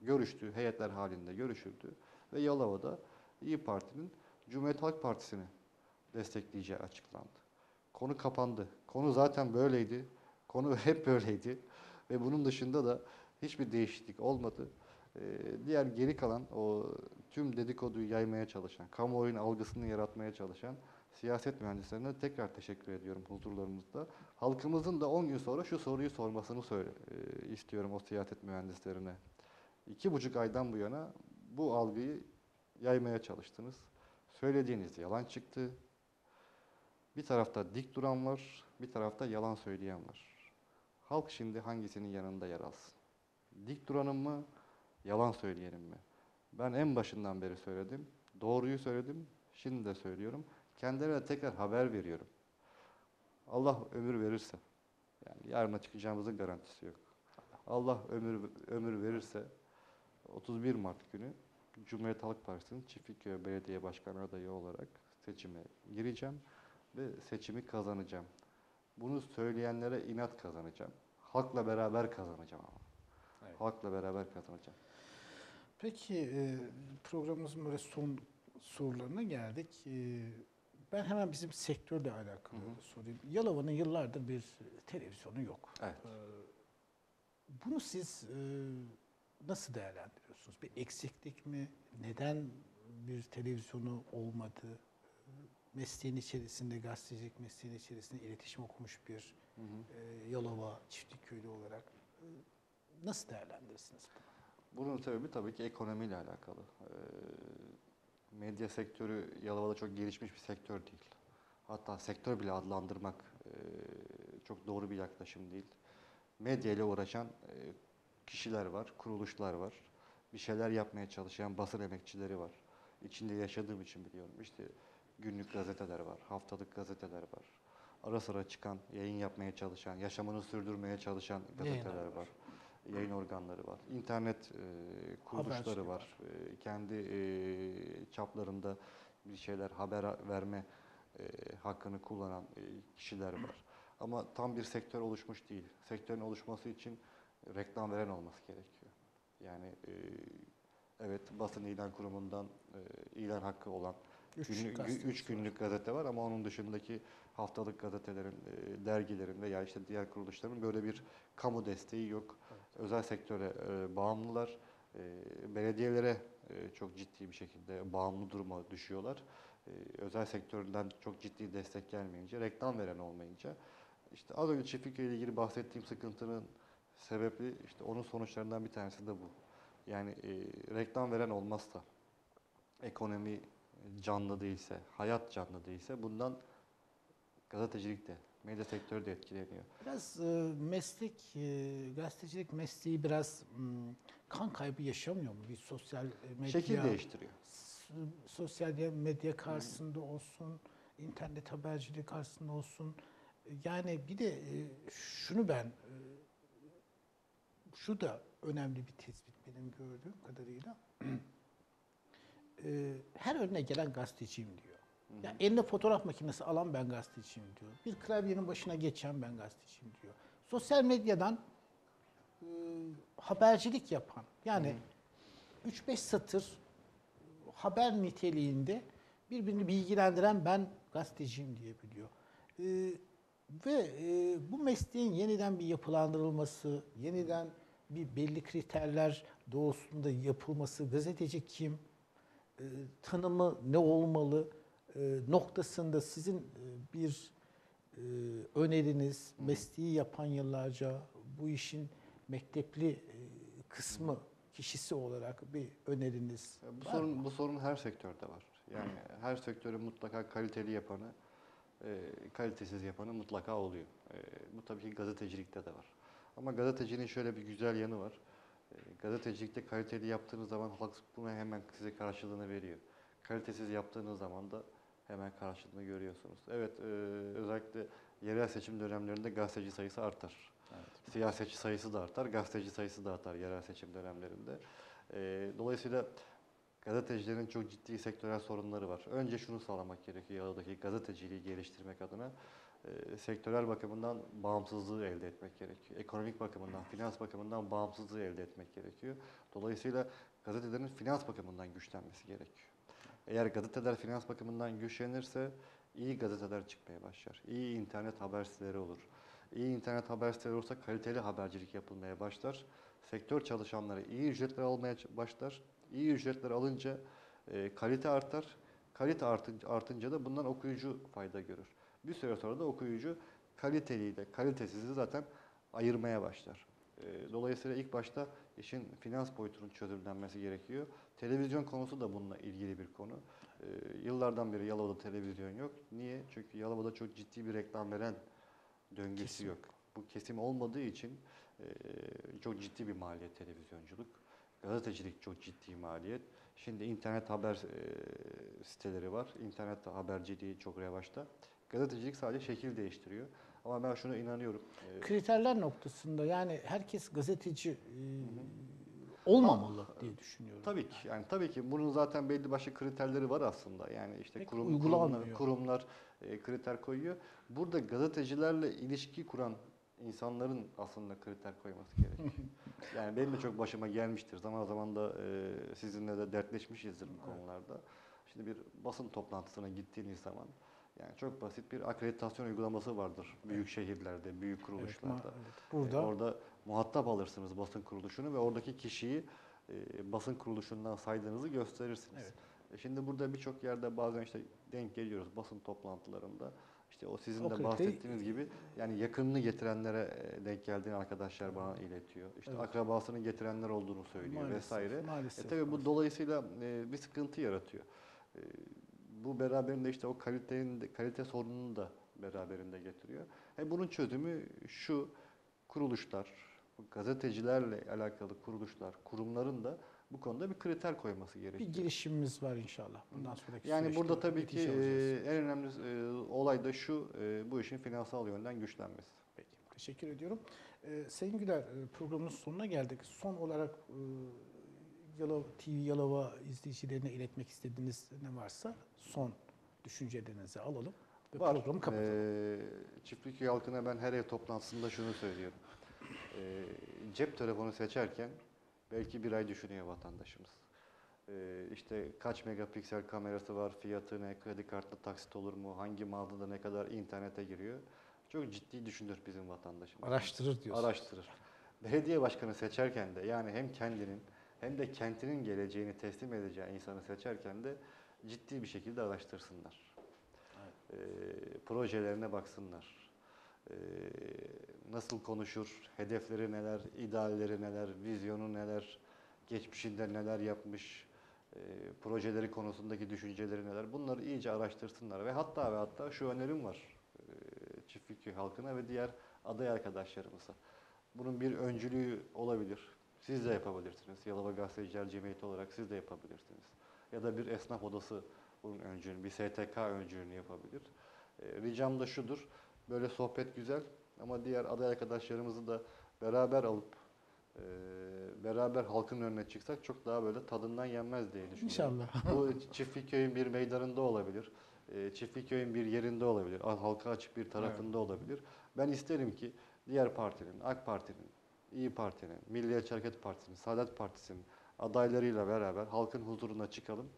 görüştü, heyetler halinde görüşüldü ve Yalova'da İyi Parti'nin Cumhuriyet Halk Partisi'ni destekleyeceği açıklandı. Konu kapandı. Konu zaten böyleydi. Konu hep böyleydi. Ve bunun dışında da hiçbir değişiklik olmadı. Ee, diğer geri kalan o tüm dedikoduyu yaymaya çalışan, kamuoyunun algısını yaratmaya çalışan siyaset mühendislerine tekrar teşekkür ediyorum huzurlarınızda. Halkımızın da 10 gün sonra şu soruyu sormasını söyle, e, istiyorum o siyaset mühendislerine. İki buçuk aydan bu yana bu algıyı yaymaya çalıştınız. Söylediğiniz yalan çıktı. Bir tarafta dik duran var, bir tarafta yalan söyleyen var. Halk şimdi hangisinin yanında yer alsın? Dik duranın mı, yalan söyleyenim mi? Ben en başından beri söyledim. Doğruyu söyledim. Şimdi de söylüyorum. Kendilerine tekrar haber veriyorum. Allah ömür verirse, yani yarına çıkacağımızın garantisi yok. Allah ömür ömür verirse 31 Mart günü Cumhuriyet Halk Partisi'nin Çiftlikköy Belediye Başkanı adayı olarak seçime gireceğim ve seçimi kazanacağım. Bunu söyleyenlere inat kazanacağım. Halkla beraber kazanacağım ama. Evet. Halkla beraber kazanacağım. Peki e, programımızın böyle son sorularına geldik. E, ben hemen bizim sektörle alakalı Hı hı. sorayım. Yalova'nın yıllardır bir televizyonu yok. Evet. E, bunu siz nasıl değerlendiriyorsunuz? Bir eksiklik mi? Neden bir televizyonu olmadı? Mesleğin içerisinde, gazetecilik mesleğin içerisinde iletişim okumuş bir Hı hı. Yalova çiftlik köylü olarak nasıl değerlendirirsiniz bunu? Bunun sebebi tabii ki ekonomiyle alakalı. Ee, medya sektörü Yalova'da çok gelişmiş bir sektör değil. Hatta sektör bile adlandırmak e, çok doğru bir yaklaşım değil. Medya ile uğraşan e, kişiler var, kuruluşlar var. Bir şeyler yapmaya çalışan basın emekçileri var. İçinde yaşadığım için biliyorum. İşte günlük gazeteler var, haftalık gazeteler var. Ara sıra çıkan, yayın yapmaya çalışan, yaşamını sürdürmeye çalışan gazeteler var. Yayın organları var. İnternet e, kuruluşları var. E, kendi e, çaplarında bir şeyler haber verme e, hakkını kullanan e, kişiler var. Ama tam bir sektör oluşmuş değil. Sektörün oluşması için reklam veren olması gerekiyor. Yani e, evet basın ilan kurumundan e, ilan hakkı olan Üç günlük, üç günlük gazete var ama onun dışındaki haftalık gazetelerin, e, dergilerin veya işte diğer kuruluşların böyle bir kamu desteği yok. Özel sektöre e, bağımlılar. E, belediyelere e, çok ciddi bir şekilde bağımlı duruma düşüyorlar. Özel sektörden çok ciddi destek gelmeyince, reklam veren olmayınca işte az önce Çiftlikköy ile ilgili bahsettiğim sıkıntının sebebi işte onun sonuçlarından bir tanesi de bu. Yani reklam veren olmazsa, ekonomi canlı değilse, hayat canlı değilse bundan gazetecilik de, medya sektörü de etkileniyor. Biraz e, meslek, e, gazetecilik mesleği biraz m, kan kaybı yaşamıyor mu? Bir sosyal e, medya, Şekil değiştiriyor. s- sosyal medya karşısında olsun, internet habercilik karşısında olsun. Yani bir de e, şunu ben, e, şu da önemli bir tespit benim gördüğüm kadarıyla. E, her önüne gelen gazeteciyim diyor. Ya eline fotoğraf makinesi alan ben gazeteciyim diyor. Bir klavyenin başına geçen ben gazeteciyim diyor. Sosyal medyadan e, habercilik yapan yani 3-5 satır haber niteliğinde birbirini bilgilendiren ben gazeteciyim diyebiliyor. E, ve e, bu mesleğin yeniden bir yapılandırılması, yeniden bir belli kriterler doğrultusunda yapılması, gazeteci kim, e, tanımı ne olmalı, e, noktasında sizin e, bir e, öneriniz, mesleği yapan yıllarca bu işin mektepli e, kısmı kişisi olarak bir öneriniz Bu var sorun mı? bu sorun her sektörde var. Yani her sektörün mutlaka kaliteli yapanı, kalitesiz yapanı mutlaka oluyor. Bu tabii ki gazetecilikte de var. Ama gazeteciliğin şöyle bir güzel yanı var. Gazetecilikte kaliteli yaptığınız zaman halk bunu hemen size karşılığını veriyor. Kalitesiz yaptığınız zaman da hemen karşılığını görüyorsunuz. Evet, e, özellikle yerel seçim dönemlerinde gazeteci sayısı artar. Siyasetçi sayısı da artar, gazeteci sayısı da artar yerel seçim dönemlerinde. E, dolayısıyla gazetecilerin çok ciddi sektörel sorunları var. Önce şunu sağlamak gerekiyor Yalova'daki gazeteciliği geliştirmek adına. e, sektörel bakımından bağımsızlığı elde etmek gerekiyor. Ekonomik bakımından, finans bakımından bağımsızlığı elde etmek gerekiyor. Dolayısıyla gazetelerin finans bakımından güçlenmesi gerekiyor. Eğer gazeteler finans bakımından güçlenirse iyi gazeteler çıkmaya başlar. İyi internet haber siteleri olur. İyi internet haber siteleri olursa kaliteli habercilik yapılmaya başlar. Sektör çalışanları iyi ücretler almaya başlar. İyi ücretler alınca e, kalite artar. Kalite artınca, artınca da bundan okuyucu fayda görür. Bir süre sonra da okuyucu kaliteliyi de kalitesizi zaten ayırmaya başlar. E, dolayısıyla ilk başta işin finans boyutunun çözümlenmesi gerekiyor. Televizyon konusu da bununla ilgili bir konu. E, yıllardan beri Yalova'da televizyon yok. Niye? Çünkü Yalova'da çok ciddi bir reklam veren döngüsü Kesim. yok. Bu kesim olmadığı için e, çok ciddi bir maliyet televizyonculuk. Gazetecilik çok ciddi maliyet. Şimdi internet haber e, siteleri var. İnternet haberciliği çok revaçta. Gazetecilik sadece şekil değiştiriyor. Ama ben şuna inanıyorum. e, Kriterler noktasında yani herkes gazeteci e, olmamalı diye düşünüyorum. Tabii ki. Yani tabii ki bunun zaten belli başlı kriterleri var aslında. Yani işte Pek kurum, kurumlar, kurumlar e, kriter koyuyor. Burada gazetecilerle ilişki kuran insanların aslında kriter koyması gerekiyor. yani benim de çok başıma gelmiştir. Zaman zaman da e, sizinle de dertleşmişizdir bu konularda. Şimdi bir basın toplantısına gittiğiniz zaman yani çok basit bir akreditasyon uygulaması vardır büyük şehirlerde, büyük Evet, kuruluşlarda. ma- evet. Burada E, orada muhatap alırsınız basın kuruluşunu ve oradaki kişiyi e, basın kuruluşundan saydığınızı gösterirsiniz. Evet. E, şimdi burada birçok yerde bazen işte denk geliyoruz basın toplantılarında. İşte o sizin O de bahsettiğiniz gibi yani yakınını getirenlere e, denk geldiğini arkadaşlar bana iletiyor. İşte Evet. akrabasını getirenler olduğunu söylüyor maalesef, vesaire. E Maalesef. tabii bu dolayısıyla e, bir sıkıntı yaratıyor. E, bu beraberinde işte o kalitenin kalite sorununu da beraberinde getiriyor. E bunun çözümü şu kuruluşlar, gazetecilerle alakalı kuruluşlar, kurumların da bu konuda bir kriter koyması bir gerekiyor. girişimimiz var inşallah. Bundan sonraki Yani burada tabii ki e, en önemli e, olay da şu, e, bu işin finansal yönden güçlenmesi. Peki, teşekkür ediyorum. Ee, Sayın Güler, e, programın sonuna geldik. Son olarak e, Yalova, TV Yalova izleyicilerine iletmek istediğiniz ne varsa son düşüncelerinizi alalım ve Var. programı kapatalım. Ee, Çiftlikköy halkına ben her ev toplantısında şunu söylüyorum. Ee, cep telefonu seçerken belki bir ay düşünüyor vatandaşımız. Ee, işte kaç megapiksel kamerası var, fiyatı ne, kredi kartlı taksit olur mu, hangi mağazada ne kadar internete giriyor. Çok ciddi düşünür bizim vatandaşımız. Araştırır diyorsunuz. Araştırır. Belediye başkanı seçerken de yani hem kendinin hem de kentinin geleceğini teslim edeceği insanı seçerken de ciddi bir şekilde araştırsınlar. Ee, projelerine baksınlar. Ee, nasıl konuşur, hedefleri neler, idealleri neler, vizyonu neler, geçmişinde neler yapmış, e, projeleri konusundaki düşünceleri neler bunları iyice araştırsınlar. Ve hatta ve hatta şu önerim var e, halkına ve diğer aday arkadaşlarımıza. Bunun bir öncülüğü olabilir. Siz de yapabilirsiniz. Yalova Gazeteciler Cemiyeti olarak siz de yapabilirsiniz. Ya da bir esnaf odası bunun öncülüğünü, bir STK öncülüğünü yapabilir. E, ricam da şudur. Böyle sohbet güzel ama diğer aday arkadaşlarımızı da beraber alıp e, beraber halkın önüne çıksak çok daha böyle tadından yenmez diye düşünüyorum. İnşallah. Bu Çiftlikköy'ün bir meydanında olabilir. E, Çiftlikköy'ün bir yerinde olabilir. al- Halka açık bir tarafında olabilir. Ben isterim ki diğer partinin, AK Parti'nin, İyi Parti'nin, Milliyetçi Hareket Partisi'nin, Saadet Partisi'nin adaylarıyla beraber halkın huzuruna çıkalım.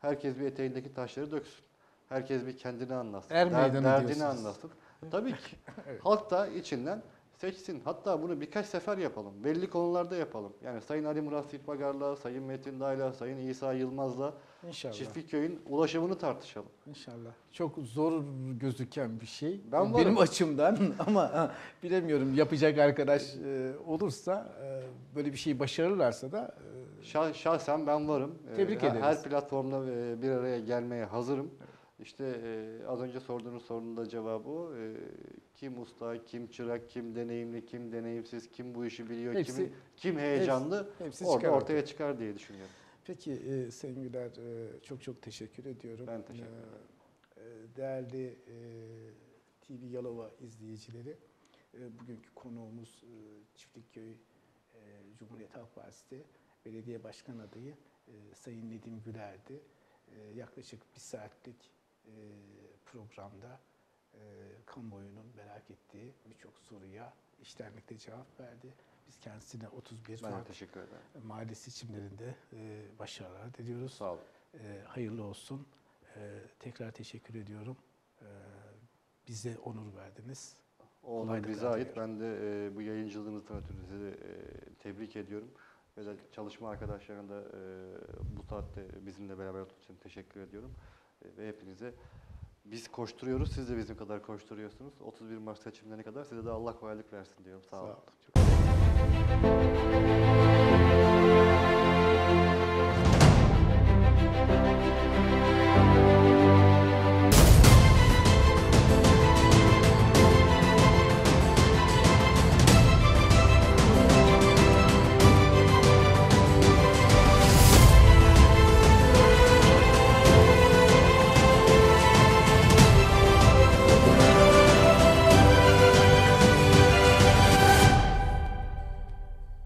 Herkes bir eteğindeki taşları döksün. Herkes bir kendini anlatsın. Er derdini diyorsunuz. anlatsın. Tabii ki. Evet. Halk da içinden seçsin. Hatta bunu birkaç sefer yapalım. Belli konularda yapalım. Yani Sayın Ali Murat Silpagar'la, Sayın Metin Day'la, Sayın İsa Yılmaz'la İnşallah. Çiftlikköy'ün ulaşımını tartışalım. İnşallah. Çok zor gözüken bir şey. Ben Benim varım. açımdan ama bilemiyorum yapacak arkadaş e, olursa e, böyle bir şeyi başarırlarsa da e, Şah- Şahsen ben varım. Ee, Tebrik her, ederiz. Her platformda e, bir araya gelmeye hazırım. İşte e, az önce sorduğunuz sorunun da cevabı o. E, Kim usta, kim çırak, kim deneyimli, kim deneyimsiz, kim bu işi biliyor, Hepsi- kim, kim heyecanlı hepsi orada çıkar ortaya ortaya. çıkar diye düşünüyorum. Peki e, Sayın Güler e, çok çok teşekkür ediyorum. Ben teşekkür E, e, Değerli e, TV Yalova izleyicileri, e, bugünkü konuğumuz e, Çiftlikköy e, Cumhuriyet Halk Partisi Belediye Başkan Adayı e, Sayın Nedim Güler'di. E, Yaklaşık bir saatlik programda e, kamuoyunun merak ettiği birçok soruya iştenlikle cevap verdi. Biz kendisine 31 Ben Mart teşekkür ederim. mahalle seçimlerinde e, başarılar diliyoruz. Sağ olun. E, hayırlı olsun. E, tekrar teşekkür ediyorum. E, bize onur verdiniz. O onur bize ait. Ben de e, bu yayıncılığınızdan ötürü sizi e, tebrik ediyorum. De çalışma arkadaşlarına da e, bu saatte bizimle beraber olduğunuz için teşekkür ediyorum. Ve hepinize biz koşturuyoruz, siz de bizim kadar koşturuyorsunuz. 31 Mart seçimlerine kadar size de Allah kolaylık versin diyorum. Sağ olun. olun. Çok-